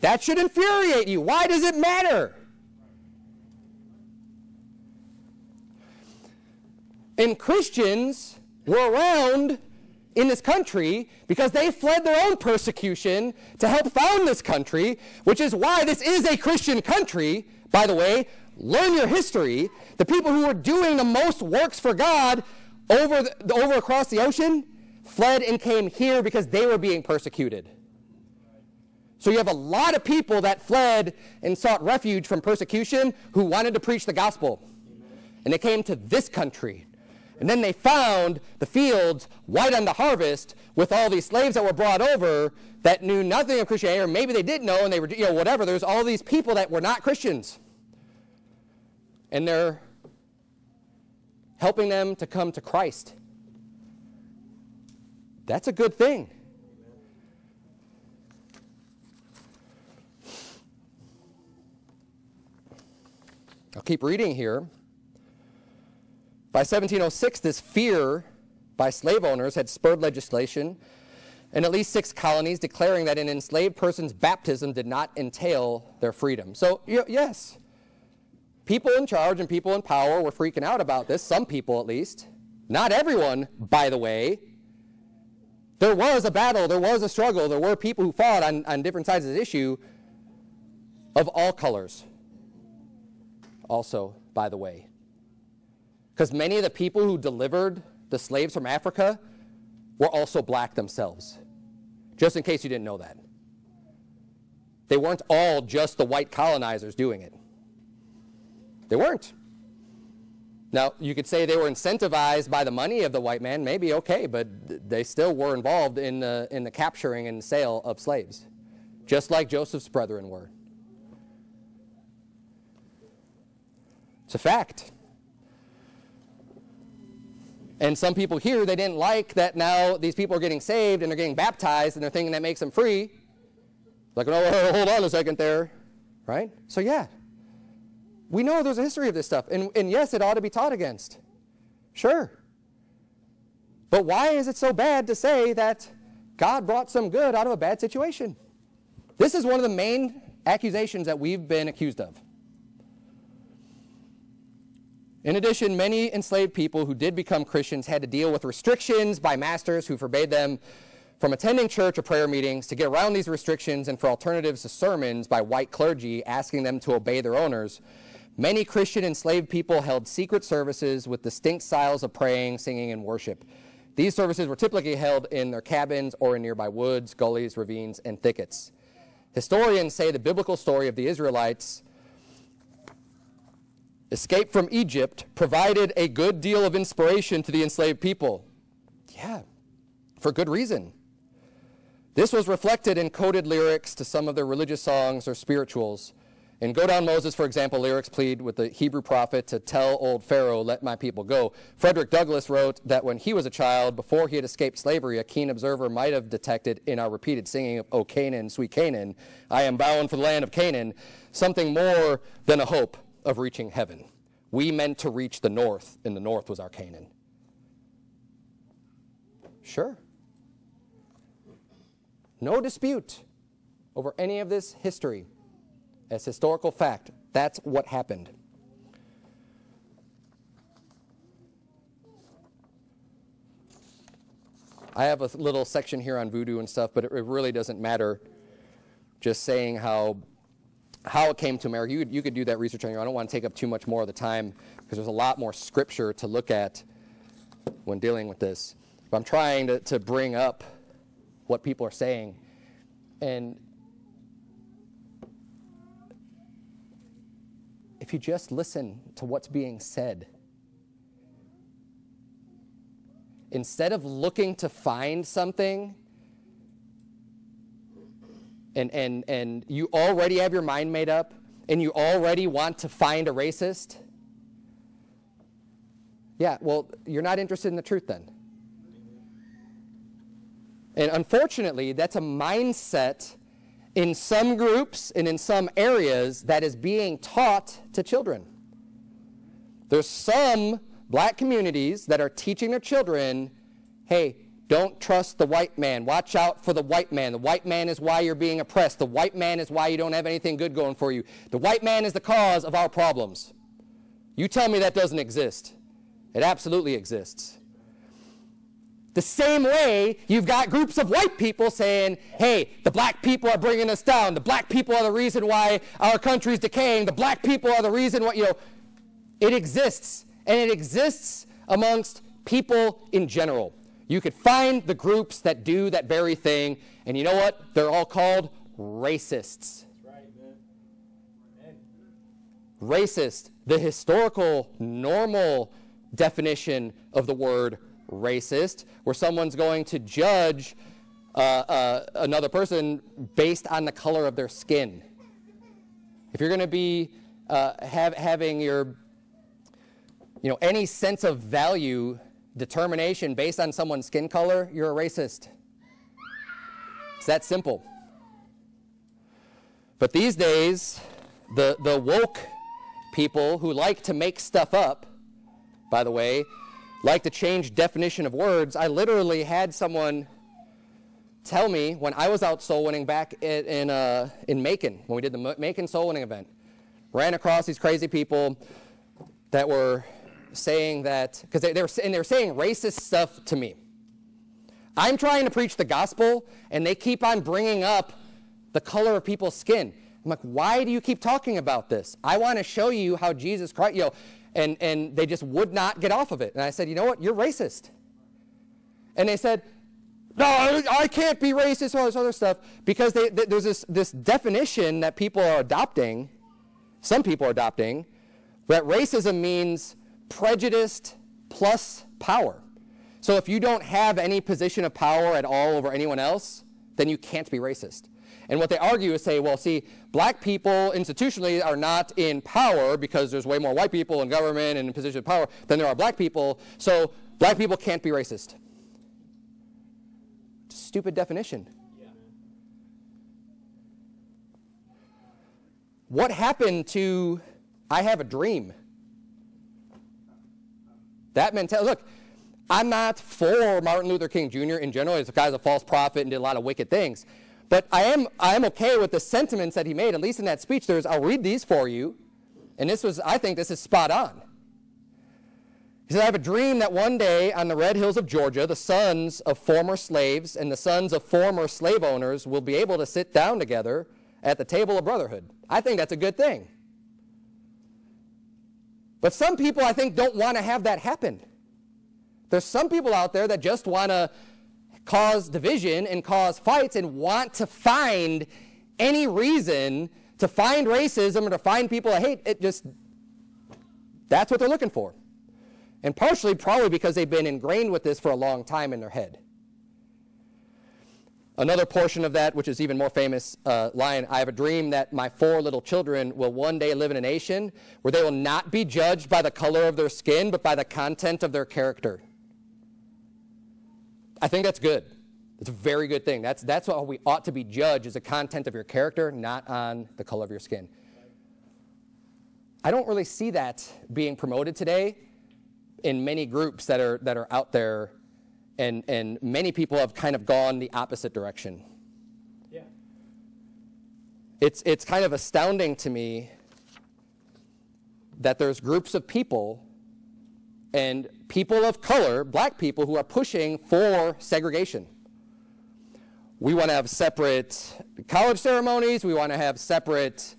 That should infuriate you. Why does it matter? And Christians were around in this country because they fled their own persecution to help found this country, which is why this is a Christian country. By the way, learn your history. The people who were doing the most works for God over, the, over across the ocean fled and came here because they were being persecuted. So you have a lot of people that fled and sought refuge from persecution who wanted to preach the gospel. And they came to this country And then they found the fields white on the harvest with all these slaves that were brought over that knew nothing of Christianity, or maybe they did know and they were, you know, whatever. There's all these people that were not Christians. And they're helping them to come to Christ. That's a good thing. I'll keep reading here. By 1706, this fear by slave owners had spurred legislation in at least six colonies declaring that an enslaved person's baptism did not entail their freedom. So, yes, people in charge and people in power were freaking out about this, some people at least. Not everyone, by the way. There was a battle, there was a struggle, there were people who fought on, on different sides of the issue of all colors also, by the way. Because many of the people who delivered the slaves from Africa were also black themselves. Just in case you didn't know that. They weren't all just the white colonizers doing it. They weren't. Now, you could say they were incentivized by the money of the white man, maybe okay, but they still were involved in the, in the capturing and sale of slaves, just like Joseph's brethren were. It's a fact. And some people here, they didn't like that now these people are getting saved and they're getting baptized and they're thinking that makes them free. Like, oh, hold on a second there, right? So, yeah, we know there's a history of this stuff. And, and yes, it ought to be taught against. Sure. But why is it so bad to say that God brought some good out of a bad situation? This is one of the main accusations that we've been accused of. In addition, many enslaved people who did become Christians had to deal with restrictions by masters who forbade them from attending church or prayer meetings to get around these restrictions and for alternatives to sermons by white clergy asking them to obey their owners. Many Christian enslaved people held secret services with distinct styles of praying, singing, and worship. These services were typically held in their cabins or in nearby woods, gullies, ravines, and thickets. Historians say the biblical story of the Israelites escape from Egypt provided a good deal of inspiration to the enslaved people. Yeah, for good reason. This was reflected in coded lyrics to some of their religious songs or spirituals. In Go Down Moses, for example, lyrics plead with the Hebrew prophet to tell old Pharaoh, let my people go. Frederick Douglass wrote that when he was a child, before he had escaped slavery, a keen observer might have detected in our repeated singing of O Canaan, sweet Canaan, I am bound for the land of Canaan, something more than a hope of reaching heaven. We meant to reach the north, and the north was our Canaan. Sure. No dispute over any of this history. As historical fact, that's what happened. I have a little section here on voodoo and stuff, but it really doesn't matter. Just saying how how it came to America. You, you could do that research on your own. I don't want to take up too much more of the time because there's a lot more scripture to look at when dealing with this. But I'm trying to, to bring up what people are saying. And if you just listen to what's being said, instead of looking to find something and, and, and you already have your mind made up and you already want to find a racist, yeah, well, you're not interested in the truth then. And unfortunately, that's a mindset in some groups and in some areas that is being taught to children. There's some black communities that are teaching their children hey, don't trust the white man. Watch out for the white man. The white man is why you're being oppressed. The white man is why you don't have anything good going for you. The white man is the cause of our problems. You tell me that doesn't exist. It absolutely exists. The same way you've got groups of white people saying, hey, the black people are bringing us down. The black people are the reason why our country's decaying. The black people are the reason why, you know, it exists. And it exists amongst people in general. You could find the groups that do that very thing, and you know what? They're all called racists. Racist, the historical, normal definition of the word racist, where someone's going to judge uh, uh, another person based on the color of their skin. If you're going to be uh, have, having your, you know, any sense of value determination based on someone's skin color, you're a racist. It's that simple. But these days, the, the woke people who like to make stuff up, by the way, like to change definition of words. I literally had someone tell me when I was out soul winning back in, in, uh, in Macon, when we did the Macon soul winning event, ran across these crazy people that were saying that, because they, they, were, and they were saying racist stuff to me. I'm trying to preach the gospel, and they keep on bringing up the color of people's skin. I'm like, why do you keep talking about this? I want to show you how Jesus Christ, you know, and, and they just would not get off of it. And I said, you know what? You're racist. And they said, no, I can't be racist, all this other stuff, because they, they, there's this, this definition that people are adopting, some people are adopting, that racism means prejudiced plus power. So if you don't have any position of power at all over anyone else, then you can't be racist. And what they argue is say, well, see, black people institutionally are not in power because there's way more white people in government and in position of power than there are black people, so black people can't be racist. Stupid definition. What happened to I have a dream? That mentality. Look, I'm not for Martin Luther King Jr. in general. He's a guy's a false prophet and did a lot of wicked things. But I am, I am okay with the sentiments that he made, at least in that speech. There's, I'll read these for you. And this was, I think this is spot on. He said, I have a dream that one day on the red hills of Georgia, the sons of former slaves and the sons of former slave owners will be able to sit down together at the table of brotherhood. I think that's a good thing. But some people, I think, don't want to have that happen. There's some people out there that just want to cause division and cause fights and want to find any reason to find racism or to find people I hate. It just, that's what they're looking for. And partially, probably because they've been ingrained with this for a long time in their head. Another portion of that, which is even more famous uh, line I have a dream that my four little children will one day live in a nation where they will not be judged by the color of their skin, but by the content of their character. I think that's good. It's a very good thing. That's, that's what we ought to be judged is the content of your character, not on the color of your skin. I don't really see that being promoted today in many groups that are, that are out there, and, and many people have kind of gone the opposite direction. Yeah. It's, it's kind of astounding to me that there's groups of people and people of color, black people, who are pushing for segregation. We want to have separate college ceremonies. We want to have separate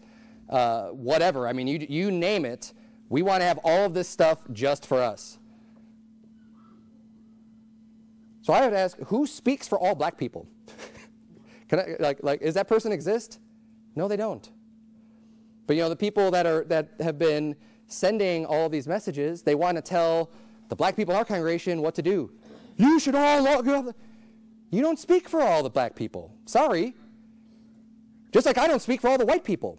uh, whatever. I mean, you, you name it. We want to have all of this stuff just for us. So I would ask, who speaks for all black people? Can I, like, like, is that person exist? No, they don't. But you know, the people that are that have been sending all these messages, they want to tell the black people in our congregation what to do. You should all. You don't speak for all the black people. Sorry. Just like I don't speak for all the white people.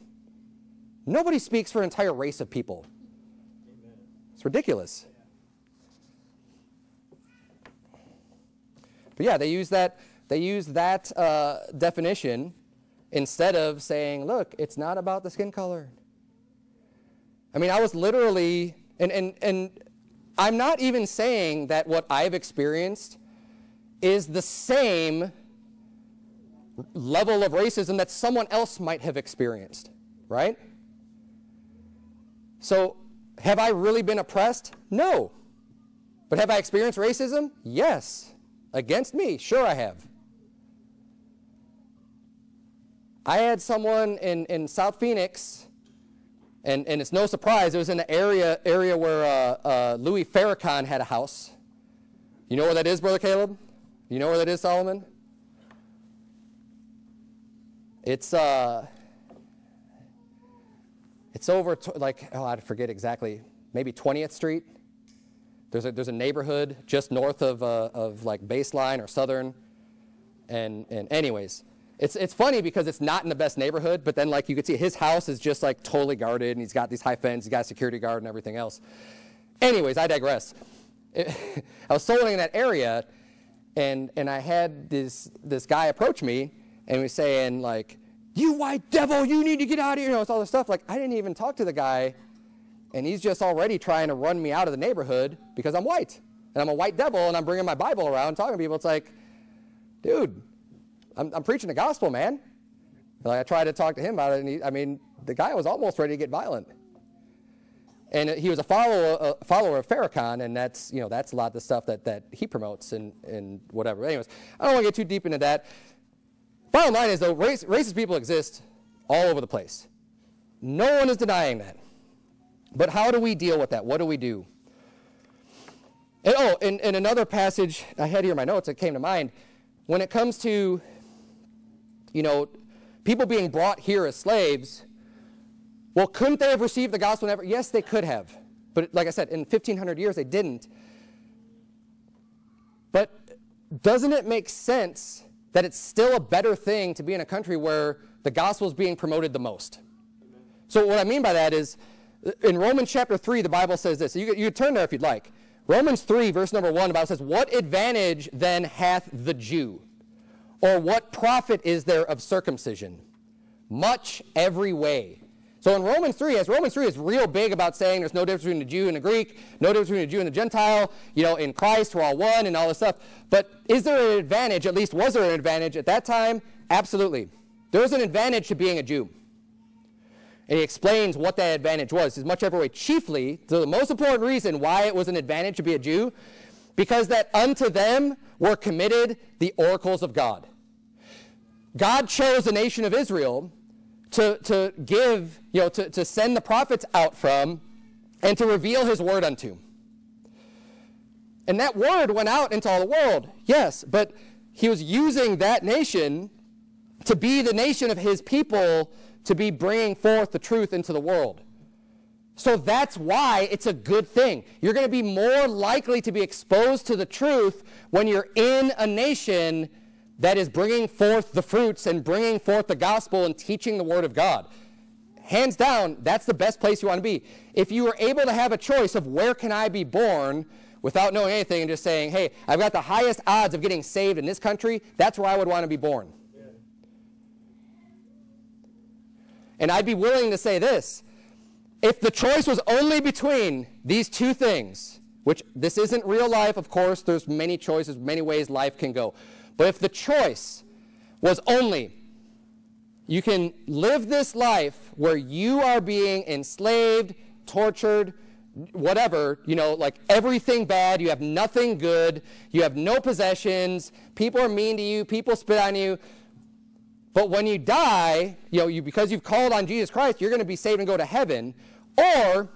Nobody speaks for an entire race of people. It's ridiculous. But yeah, they use that, they use that uh, definition instead of saying, look, it's not about the skin color. I mean, I was literally, and, and, and I'm not even saying that what I've experienced is the same level of racism that someone else might have experienced, right? So, have I really been oppressed? No. But have I experienced racism? Yes. Against me? Sure, I have. I had someone in, in South Phoenix and, and it's no surprise, it was in the area, area where uh, uh, Louis Farrakhan had a house. You know where that is, Brother Caleb? You know where that is, Solomon? It's, uh, it's over, like, oh, I forget exactly, maybe 20th Street. There's a, there's a neighborhood just north of, uh, of like Baseline or Southern. And, and anyways, it's, it's funny because it's not in the best neighborhood, but then like you could see his house is just like totally guarded and he's got these high fences, he's got a security guard and everything else. Anyways, I digress. I was soul winning in that area and, and I had this, this guy approach me and he was saying like, you white devil, you need to get out of here. You know, it's all this stuff. Like I didn't even talk to the guy and he's just already trying to run me out of the neighborhood because I'm white and I'm a white devil and I'm bringing my Bible around talking to people. It's like, dude, I'm, I'm preaching the gospel, man. Like I tried to talk to him about it, and he, I mean, the guy was almost ready to get violent. And he was a follower, a follower of Farrakhan, and that's you know that's a lot of the stuff that, that he promotes and, and whatever. Anyways, I don't want to get too deep into that. Bottom line is though, race, racist people exist all over the place. No one is denying that. But how do we deal with that? What do we do? And, oh, in, in another passage I had here in my notes that came to mind, when it comes to, you know, people being brought here as slaves, well, couldn't they have received the gospel never? Yes, they could have. But like I said, in 1500 years, they didn't. But doesn't it make sense that it's still a better thing to be in a country where the gospel is being promoted the most? So what I mean by that is, in Romans chapter 3, the Bible says this. You, you turn there if you'd like. Romans 3, verse number 1, the Bible says, What advantage then hath the Jew? Or what profit is there of circumcision? Much every way. So in Romans 3, as Romans 3 is real big about saying there's no difference between the Jew and the Greek, no difference between the Jew and the Gentile, you know, in Christ we're all one and all this stuff. But is there an advantage, at least was there an advantage at that time? Absolutely. There was an advantage to being a Jew. And he explains what that advantage was. As much every way, chiefly, the most important reason why it was an advantage to be a Jew, because that unto them were committed the oracles of God. God chose the nation of Israel to, to give, you know, to, to send the prophets out from and to reveal his word unto. And that word went out into all the world, yes, but he was using that nation to be the nation of his people to be bringing forth the truth into the world. So that's why it's a good thing. You're going to be more likely to be exposed to the truth when you're in a nation that is bringing forth the fruits and bringing forth the gospel and teaching the word of God. Hands down, that's the best place you want to be. If you were able to have a choice of where can I be born without knowing anything and just saying, hey, I've got the highest odds of getting saved in this country, that's where I would want to be born. And I'd be willing to say this if the choice was only between these two things, which this isn't real life, of course, there's many choices, many ways life can go. But if the choice was only you can live this life where you are being enslaved, tortured, whatever, you know, like everything bad, you have nothing good, you have no possessions, people are mean to you, people spit on you, but when you die, you know, you, because you've called on Jesus Christ, you're going to be saved and go to heaven. Or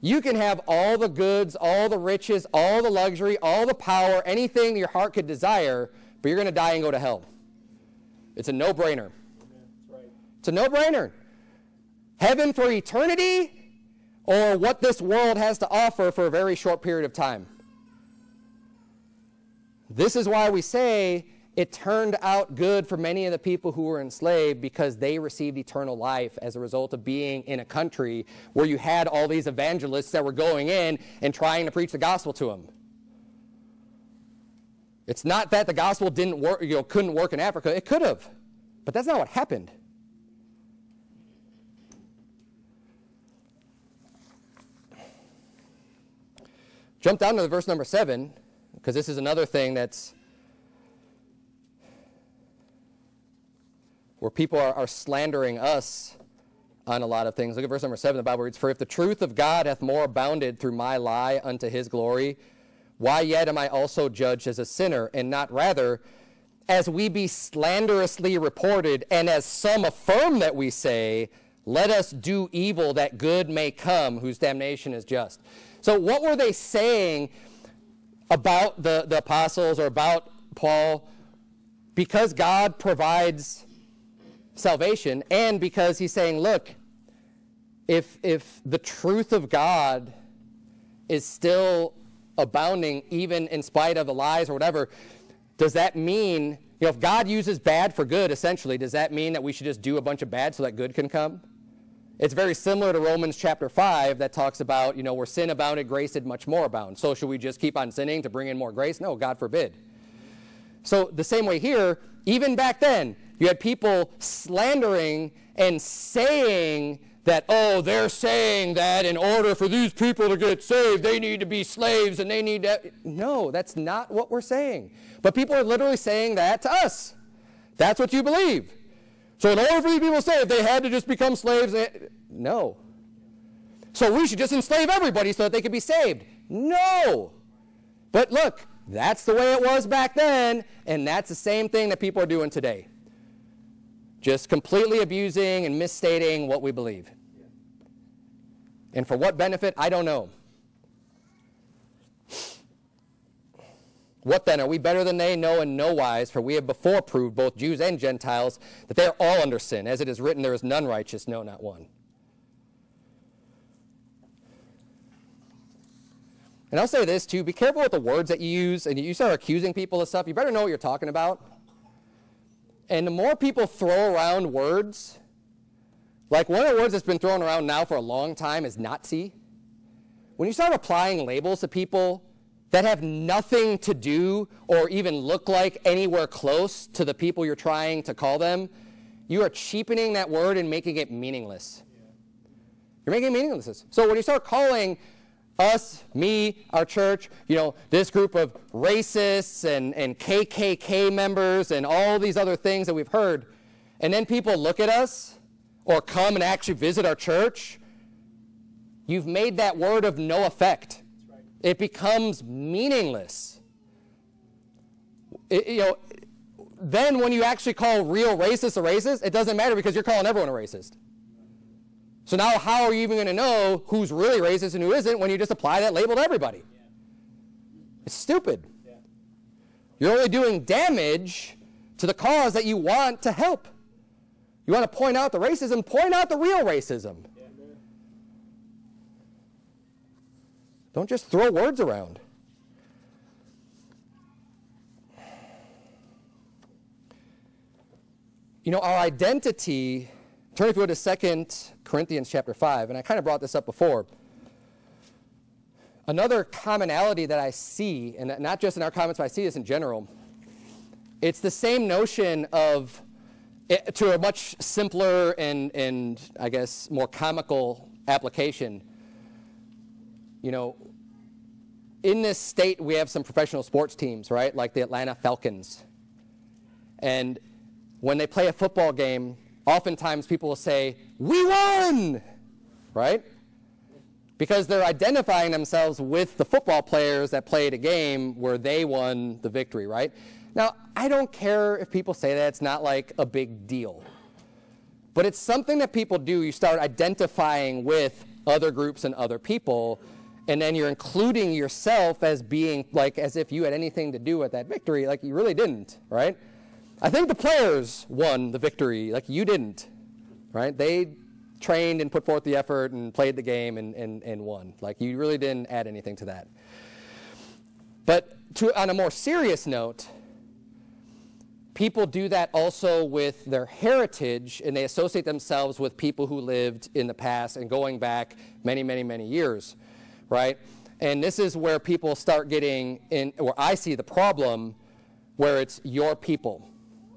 you can have all the goods, all the riches, all the luxury, all the power, anything your heart could desire, but you're going to die and go to hell. It's a no brainer. It's a no brainer. Heaven for eternity or what this world has to offer for a very short period of time. This is why we say it turned out good for many of the people who were enslaved because they received eternal life as a result of being in a country where you had all these evangelists that were going in and trying to preach the gospel to them. It's not that the gospel didn't work, you know, couldn't work in Africa. It could have. But that's not what happened. Jump down to the verse number 7 because this is another thing that's where people are, are slandering us on a lot of things. Look at verse number 7 the Bible reads, For if the truth of God hath more abounded through my lie unto his glory, why yet am I also judged as a sinner, and not rather as we be slanderously reported, and as some affirm that we say, let us do evil that good may come, whose damnation is just. So, what were they saying about the, the apostles or about Paul? Because God provides salvation, and because he's saying, look, if, if the truth of God is still abounding even in spite of the lies or whatever, does that mean, you know, if God uses bad for good, essentially, does that mean that we should just do a bunch of bad so that good can come? It's very similar to Romans chapter 5 that talks about, you know, where sin abounded, grace did much more abound. So should we just keep on sinning to bring in more grace? No, God forbid. So the same way here, even back then, you had people slandering and saying that, oh, they're saying that in order for these people to get saved, they need to be slaves and they need to. No, that's not what we're saying. But people are literally saying that to us. That's what you believe. So in order for these people to save, they had to just become slaves. No. So we should just enslave everybody so that they could be saved. No. But look, that's the way it was back then, and that's the same thing that people are doing today. Just completely abusing and misstating what we believe. And for what benefit, I don't know. What then? Are we better than they? No, and no wise, for we have before proved, both Jews and Gentiles, that they are all under sin. As it is written, there is none righteous, no, not one. And I'll say this too be careful with the words that you use, and you start accusing people of stuff, you better know what you're talking about. And the more people throw around words, like one of the words that's been thrown around now for a long time is Nazi. When you start applying labels to people that have nothing to do or even look like anywhere close to the people you're trying to call them, you are cheapening that word and making it meaningless. You're making it meaningless. So when you start calling us, me, our church, you know, this group of racists and, and KKK members and all these other things that we've heard, and then people look at us or come and actually visit our church, you've made that word of no effect. Right. It becomes meaningless. It, you know, then when you actually call real racists a racist, it doesn't matter because you're calling everyone a racist. So now how are you even going to know who's really racist and who isn't when you just apply that label to everybody? It's stupid. You're only doing damage to the cause that you want to help. You want to point out the racism, point out the real racism. Don't just throw words around. You know, our identity, turn if you go to 2 Corinthians chapter 5, and I kind of brought this up before. Another commonality that I see, and not just in our comments, but I see this in general, it's the same notion of it, to a much simpler and, and I guess more comical application, you know, in this state we have some professional sports teams, right? Like the Atlanta Falcons. And when they play a football game, oftentimes people will say, We won! Right? Because they're identifying themselves with the football players that played a game where they won the victory, right? Now, I don't care if people say that. It's not like a big deal. But it's something that people do. You start identifying with other groups and other people, and then you're including yourself as being like as if you had anything to do with that victory, like you really didn't, right? I think the players won the victory, like you didn't, right? They trained and put forth the effort and played the game and, and, and won. Like you really didn't add anything to that. But to, on a more serious note, people do that also with their heritage, and they associate themselves with people who lived in the past and going back many, many, many years, right? And this is where people start getting in, where I see the problem, where it's your people,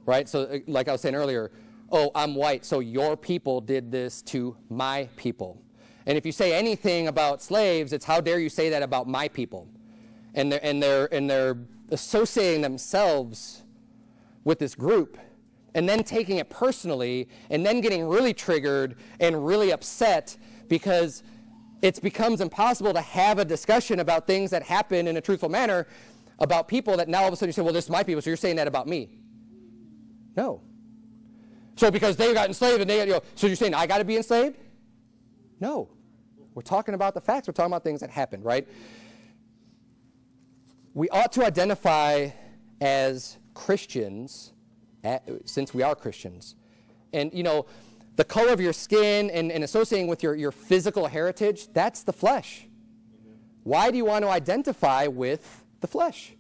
right? So, uh, like I was saying earlier, oh, I'm white, so your people did this to my people. And if you say anything about slaves, it's how dare you say that about my people? And they're, and they're, and they're associating themselves with this group and then taking it personally and then getting really triggered and really upset because it becomes impossible to have a discussion about things that happen in a truthful manner about people that now all of a sudden you say, well, this is my people, so you're saying that about me. No. So because they got enslaved and they, you know, so you're saying I got to be enslaved? No. We're talking about the facts. We're talking about things that happened, right? We ought to identify as Christians, at, since we are Christians. And, you know, the color of your skin and, and associating with your, your physical heritage, that's the flesh. Why do you want to identify with the flesh?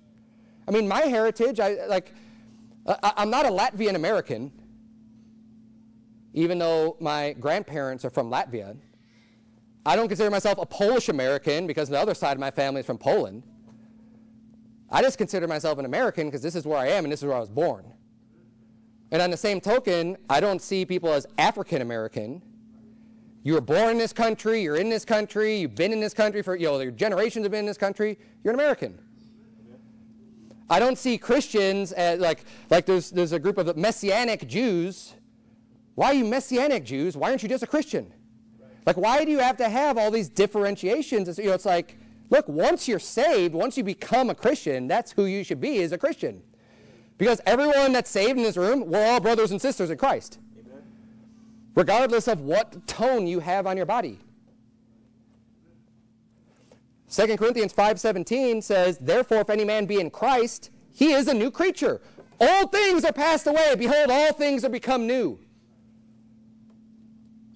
I mean, my heritage, I like, I, I'm not a Latvian American, even though my grandparents are from Latvia. I don't consider myself a Polish American because the other side of my family is from Poland. I just consider myself an American because this is where I am and this is where I was born. And on the same token, I don't see people as African American. You were born in this country, you're in this country, you've been in this country for, you know, your generations have been in this country, you're an American. I don't see Christians as like, like there's, there's a group of Messianic Jews. Why are you Messianic Jews? Why aren't you just a Christian? Like, why do you have to have all these differentiations? It's, you know, it's like, look, once you're saved, once you become a Christian, that's who you should be as a Christian. Because everyone that's saved in this room, we're all brothers and sisters in Christ. Amen. Regardless of what tone you have on your body. 2 Corinthians 5:17 says, "Therefore if any man be in Christ, he is a new creature. All things are passed away; behold, all things are become new."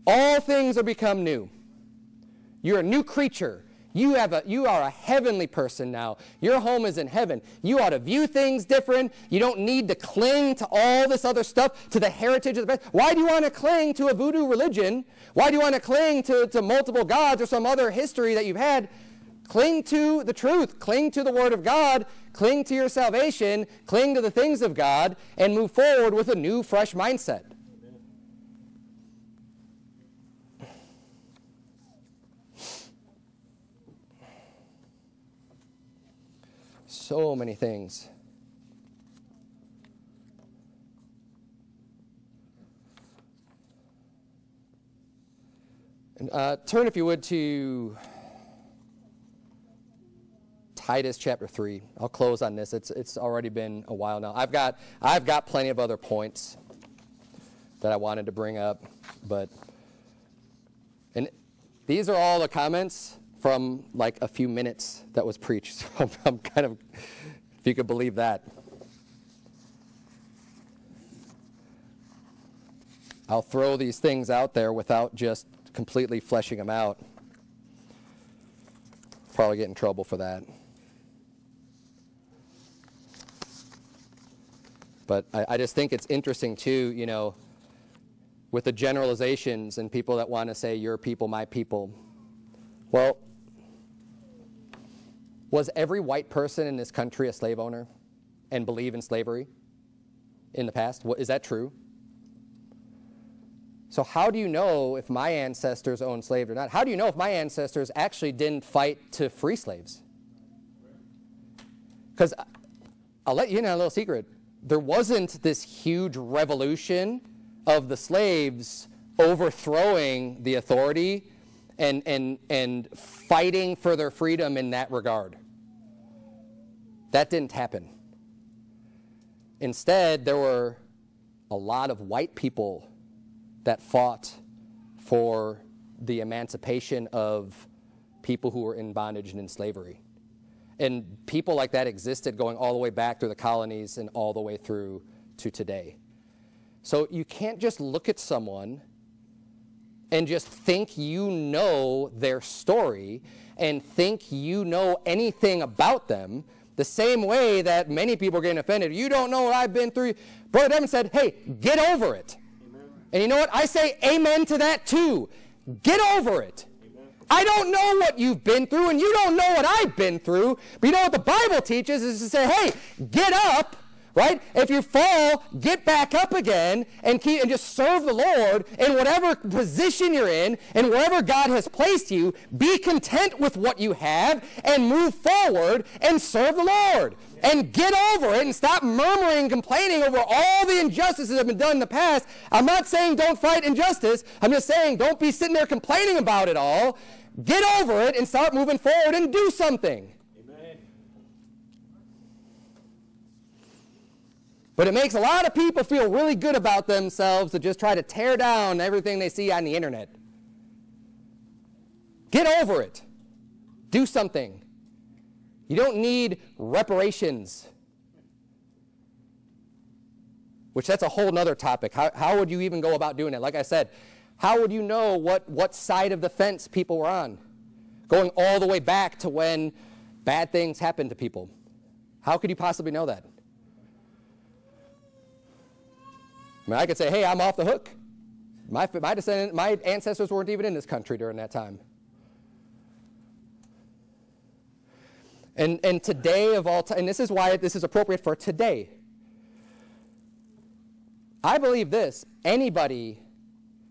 All things are become new. You're a new creature. You, have a, you are a heavenly person now. Your home is in heaven. You ought to view things different. You don't need to cling to all this other stuff, to the heritage of the past. Why do you want to cling to a voodoo religion? Why do you want to cling to, to multiple gods or some other history that you've had? Cling to the truth. Cling to the Word of God. Cling to your salvation. Cling to the things of God and move forward with a new, fresh mindset. so many things. And, uh, turn, if you would, to Titus chapter 3. I'll close on this. It's, it's already been a while now. I've got, I've got plenty of other points that I wanted to bring up, but and these are all the comments from like a few minutes that was preached. So I'm kind of, if you could believe that. I'll throw these things out there without just completely fleshing them out. Probably get in trouble for that. But I, I just think it's interesting too, you know, with the generalizations and people that want to say, your people, my people. Well, was every white person in this country a slave owner and believe in slavery in the past? Is that true? So, how do you know if my ancestors owned slaves or not? How do you know if my ancestors actually didn't fight to free slaves? Because uh, I'll let you in on a little secret. There wasn't this huge revolution of the slaves overthrowing the authority and, and, and fighting for their freedom in that regard. That didn't happen. Instead, there were a lot of white people that fought for the emancipation of people who were in bondage and in slavery. And people like that existed going all the way back through the colonies and all the way through to today. So you can't just look at someone and just think you know their story and think you know anything about them the same way that many people are getting offended. You don't know what I've been through. Brother Devin said, hey, get over it. Amen. And you know what? I say amen to that too. Get over it. I don't know what you've been through, and you don't know what I've been through. But you know what the Bible teaches is to say, hey, get up right? If you fall, get back up again and keep and just serve the Lord in whatever position you're in and wherever God has placed you. Be content with what you have and move forward and serve the Lord. And get over it and stop murmuring and complaining over all the injustices that have been done in the past. I'm not saying don't fight injustice. I'm just saying don't be sitting there complaining about it all. Get over it and start moving forward and do something. But it makes a lot of people feel really good about themselves to just try to tear down everything they see on the internet. Get over it. Do something. You don't need reparations. Which that's a whole other topic. How, how would you even go about doing it? Like I said, how would you know what, what side of the fence people were on? going all the way back to when bad things happened to people. How could you possibly know that? I mean, I could say, hey, I'm off the hook. My, my, descendant, my ancestors weren't even in this country during that time. And, and today of all time, and this is why this is appropriate for today. I believe this anybody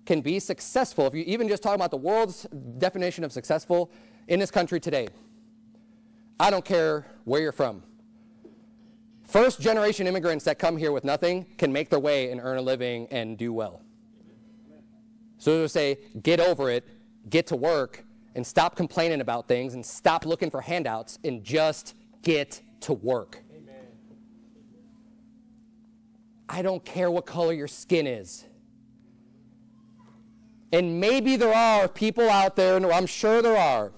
can be successful, if you even just talk about the world's definition of successful in this country today. I don't care where you're from. First generation immigrants that come here with nothing can make their way and earn a living and do well. So to say, get over it, get to work, and stop complaining about things and stop looking for handouts and just get to work. Amen. I don't care what color your skin is. And maybe there are people out there, and I'm sure there are,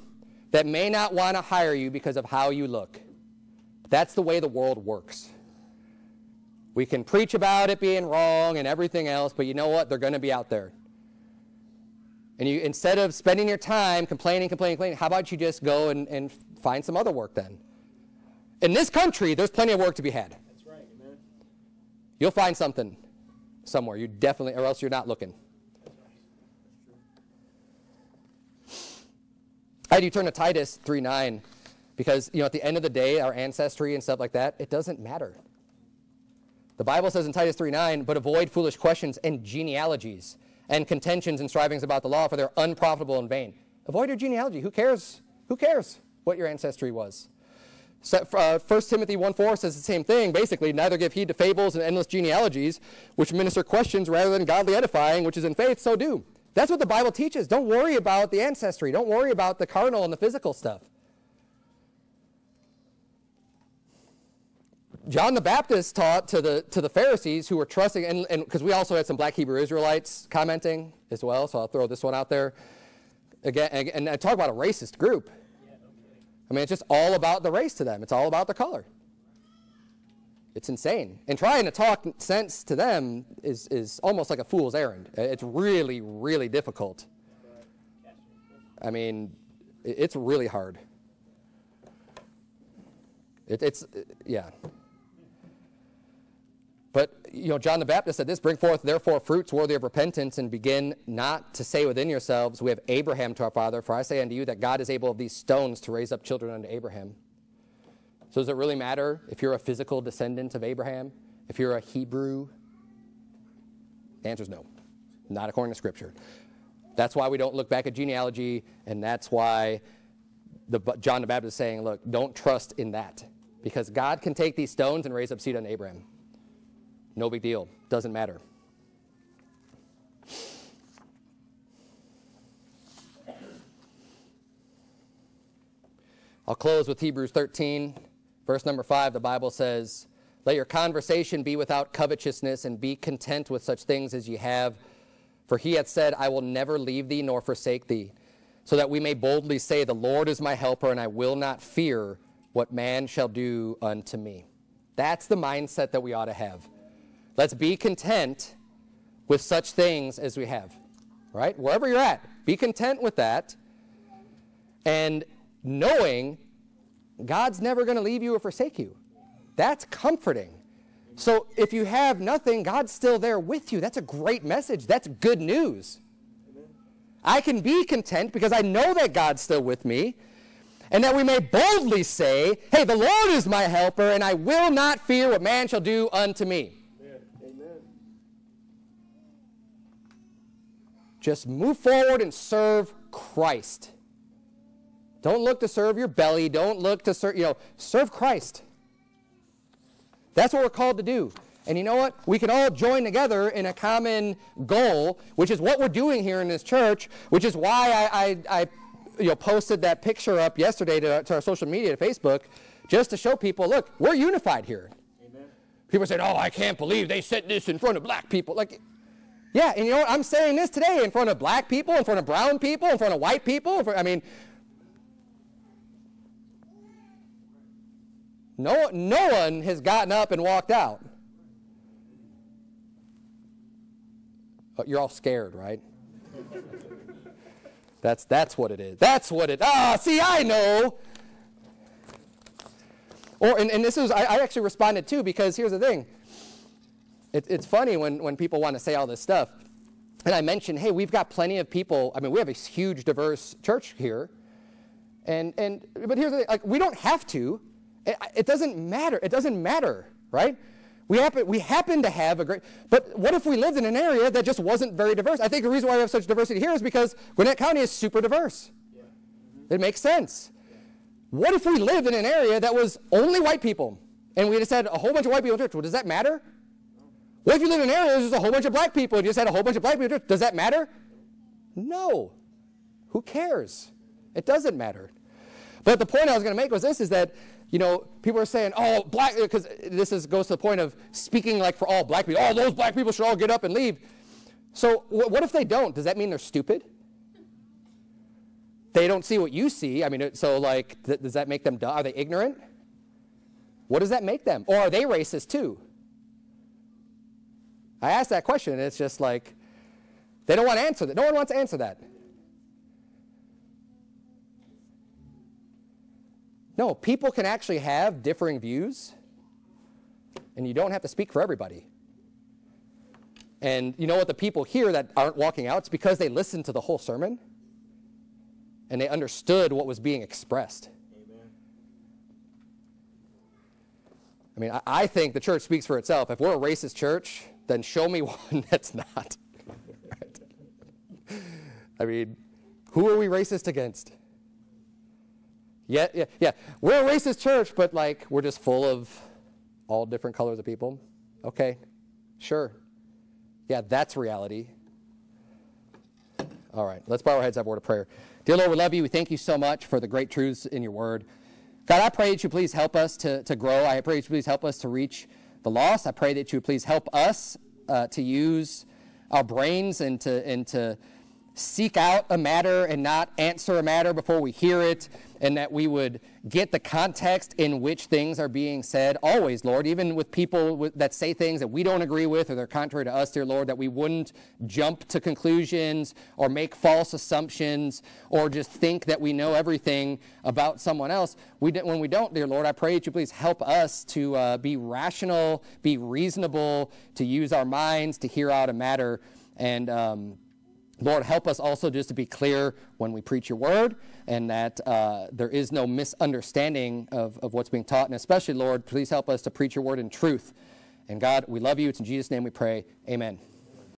that may not want to hire you because of how you look. That's the way the world works. We can preach about it being wrong and everything else, but you know what? They're going to be out there. And you, instead of spending your time complaining, complaining, complaining, how about you just go and, and find some other work then? In this country, there's plenty of work to be had. That's right, amen. You'll find something somewhere. You definitely, or else you're not looking. I had you turn to Titus 3 9 because, you know, at the end of the day, our ancestry and stuff like that, it doesn't matter. The Bible says in Titus 3 9, but avoid foolish questions and genealogies and contentions and strivings about the law, for they're unprofitable and vain. Avoid your genealogy. Who cares? Who cares what your ancestry was? So, uh, 1 Timothy 1 4 says the same thing. Basically, neither give heed to fables and endless genealogies, which minister questions rather than godly edifying, which is in faith, so do. That's what the Bible teaches. Don't worry about the ancestry. Don't worry about the carnal and the physical stuff. John the Baptist taught to the, to the Pharisees who were trusting, and because we also had some black Hebrew Israelites commenting as well, so I'll throw this one out there. Again, and I talk about a racist group. I mean, it's just all about the race to them, it's all about the color. It's insane. And trying to talk sense to them is, is almost like a fool's errand. It's really, really difficult. I mean, it's really hard. It, it's, yeah. But, you know, John the Baptist said this, bring forth therefore fruits worthy of repentance and begin not to say within yourselves, we have Abraham to our father, for I say unto you that God is able of these stones to raise up children unto Abraham. So does it really matter if you're a physical descendant of Abraham? If you're a Hebrew? The answer is no, not according to Scripture. That's why we don't look back at genealogy, and that's why the, John the Baptist is saying, look, don't trust in that. Because God can take these stones and raise up seed on Abraham. No big deal. Doesn't matter. I'll close with Hebrews 13. Verse number five, the Bible says, Let your conversation be without covetousness, and be content with such things as ye have. For he hath said, I will never leave thee nor forsake thee, so that we may boldly say, The Lord is my helper, and I will not fear what man shall do unto me. That's the mindset that we ought to have. Let's be content with such things as we have, right? Wherever you're at, be content with that. And knowing God's never going to leave you or forsake you. That's comforting. So if you have nothing, God's still there with you. That's a great message. That's good news. I can be content because I know that God's still with me, and that we may boldly say, Hey, the Lord is my helper, and I will not fear what man shall do unto me. Just move forward and serve Christ. Don't look to serve your belly. Don't look to serve, you know, serve Christ. That's what we're called to do. And you know what? We can all join together in a common goal, which is what we're doing here in this church, which is why I, I, I you know, posted that picture up yesterday to, to, our social media, to Facebook, just to show people, look, we're unified here. Amen. People said, oh, I can't believe they said this in front of black people. Like, yeah, and you know what? I'm saying this today in front of black people, in front of brown people, in front of white people. Front, I mean, No, no one has gotten up and walked out. You're all scared, right? That's, that's what it is. That's what it, ah, see, I know. Or, and, and this is, I, I actually responded too because here's the thing. It, it's funny when, when people want to say all this stuff. And I mentioned, hey, we've got plenty of people. I mean, we have a huge, diverse church here. And, and, but here's the thing, like, we don't have to. It, it doesn't matter. It doesn't matter, right? We happen, we happen to have a great, but what if we lived in an area that just wasn't very diverse? I think the reason why we have such diversity here is because Gwinnett County is super diverse. Yeah. Mm-hmm. It makes sense. What if we lived in an area that was only white people and we just had a whole bunch of white people in church? Well, does that matter? What if you live in an area where there's a whole bunch of black people and you just had a whole bunch of black people? Does that matter? No. Who cares? It doesn't matter. But the point I was going to make was this is that, you know, people are saying, oh, black, because this is, goes to the point of speaking like for all black people. Oh, those black people should all get up and leave. So what if they don't? Does that mean they're stupid? They don't see what you see. I mean, so like, th- does that make them? Are they ignorant? What does that make them? Or are they racist too? I asked that question, and it's just like, they don't want to answer that. No one wants to answer that. No, people can actually have differing views, and you don't have to speak for everybody. And you know what? The people here that aren't walking out, it's because they listened to the whole sermon and they understood what was being expressed. Amen. I mean, I, I think the church speaks for itself. If we're a racist church, then show me one that's not. right? I mean, who are we racist against? Yeah, yeah, yeah. We're a racist church, but like we're just full of all different colors of people. Okay, sure. Yeah, that's reality. All right, let's bow our heads, have a word of prayer. Dear Lord, we love you. We thank you so much for the great truths in your word. God, I pray that you please help us to, to grow. I pray that you please help us to reach the lost. I pray that you would please help us uh, to use our brains and to, and to seek out a matter and not answer a matter before we hear it and that we would get the context in which things are being said always, Lord, even with people that say things that we don't agree with or they're contrary to us, dear Lord, that we wouldn't jump to conclusions or make false assumptions or just think that we know everything about someone else. We, when we don't, dear Lord, I pray that you please help us to uh, be rational, be reasonable, to use our minds to hear out a matter and um, Lord, help us also just to be clear when we preach your word and that uh, there is no misunderstanding of, of what's being taught. And especially, Lord, please help us to preach your word in truth. And God, we love you. It's in Jesus' name we pray. Amen.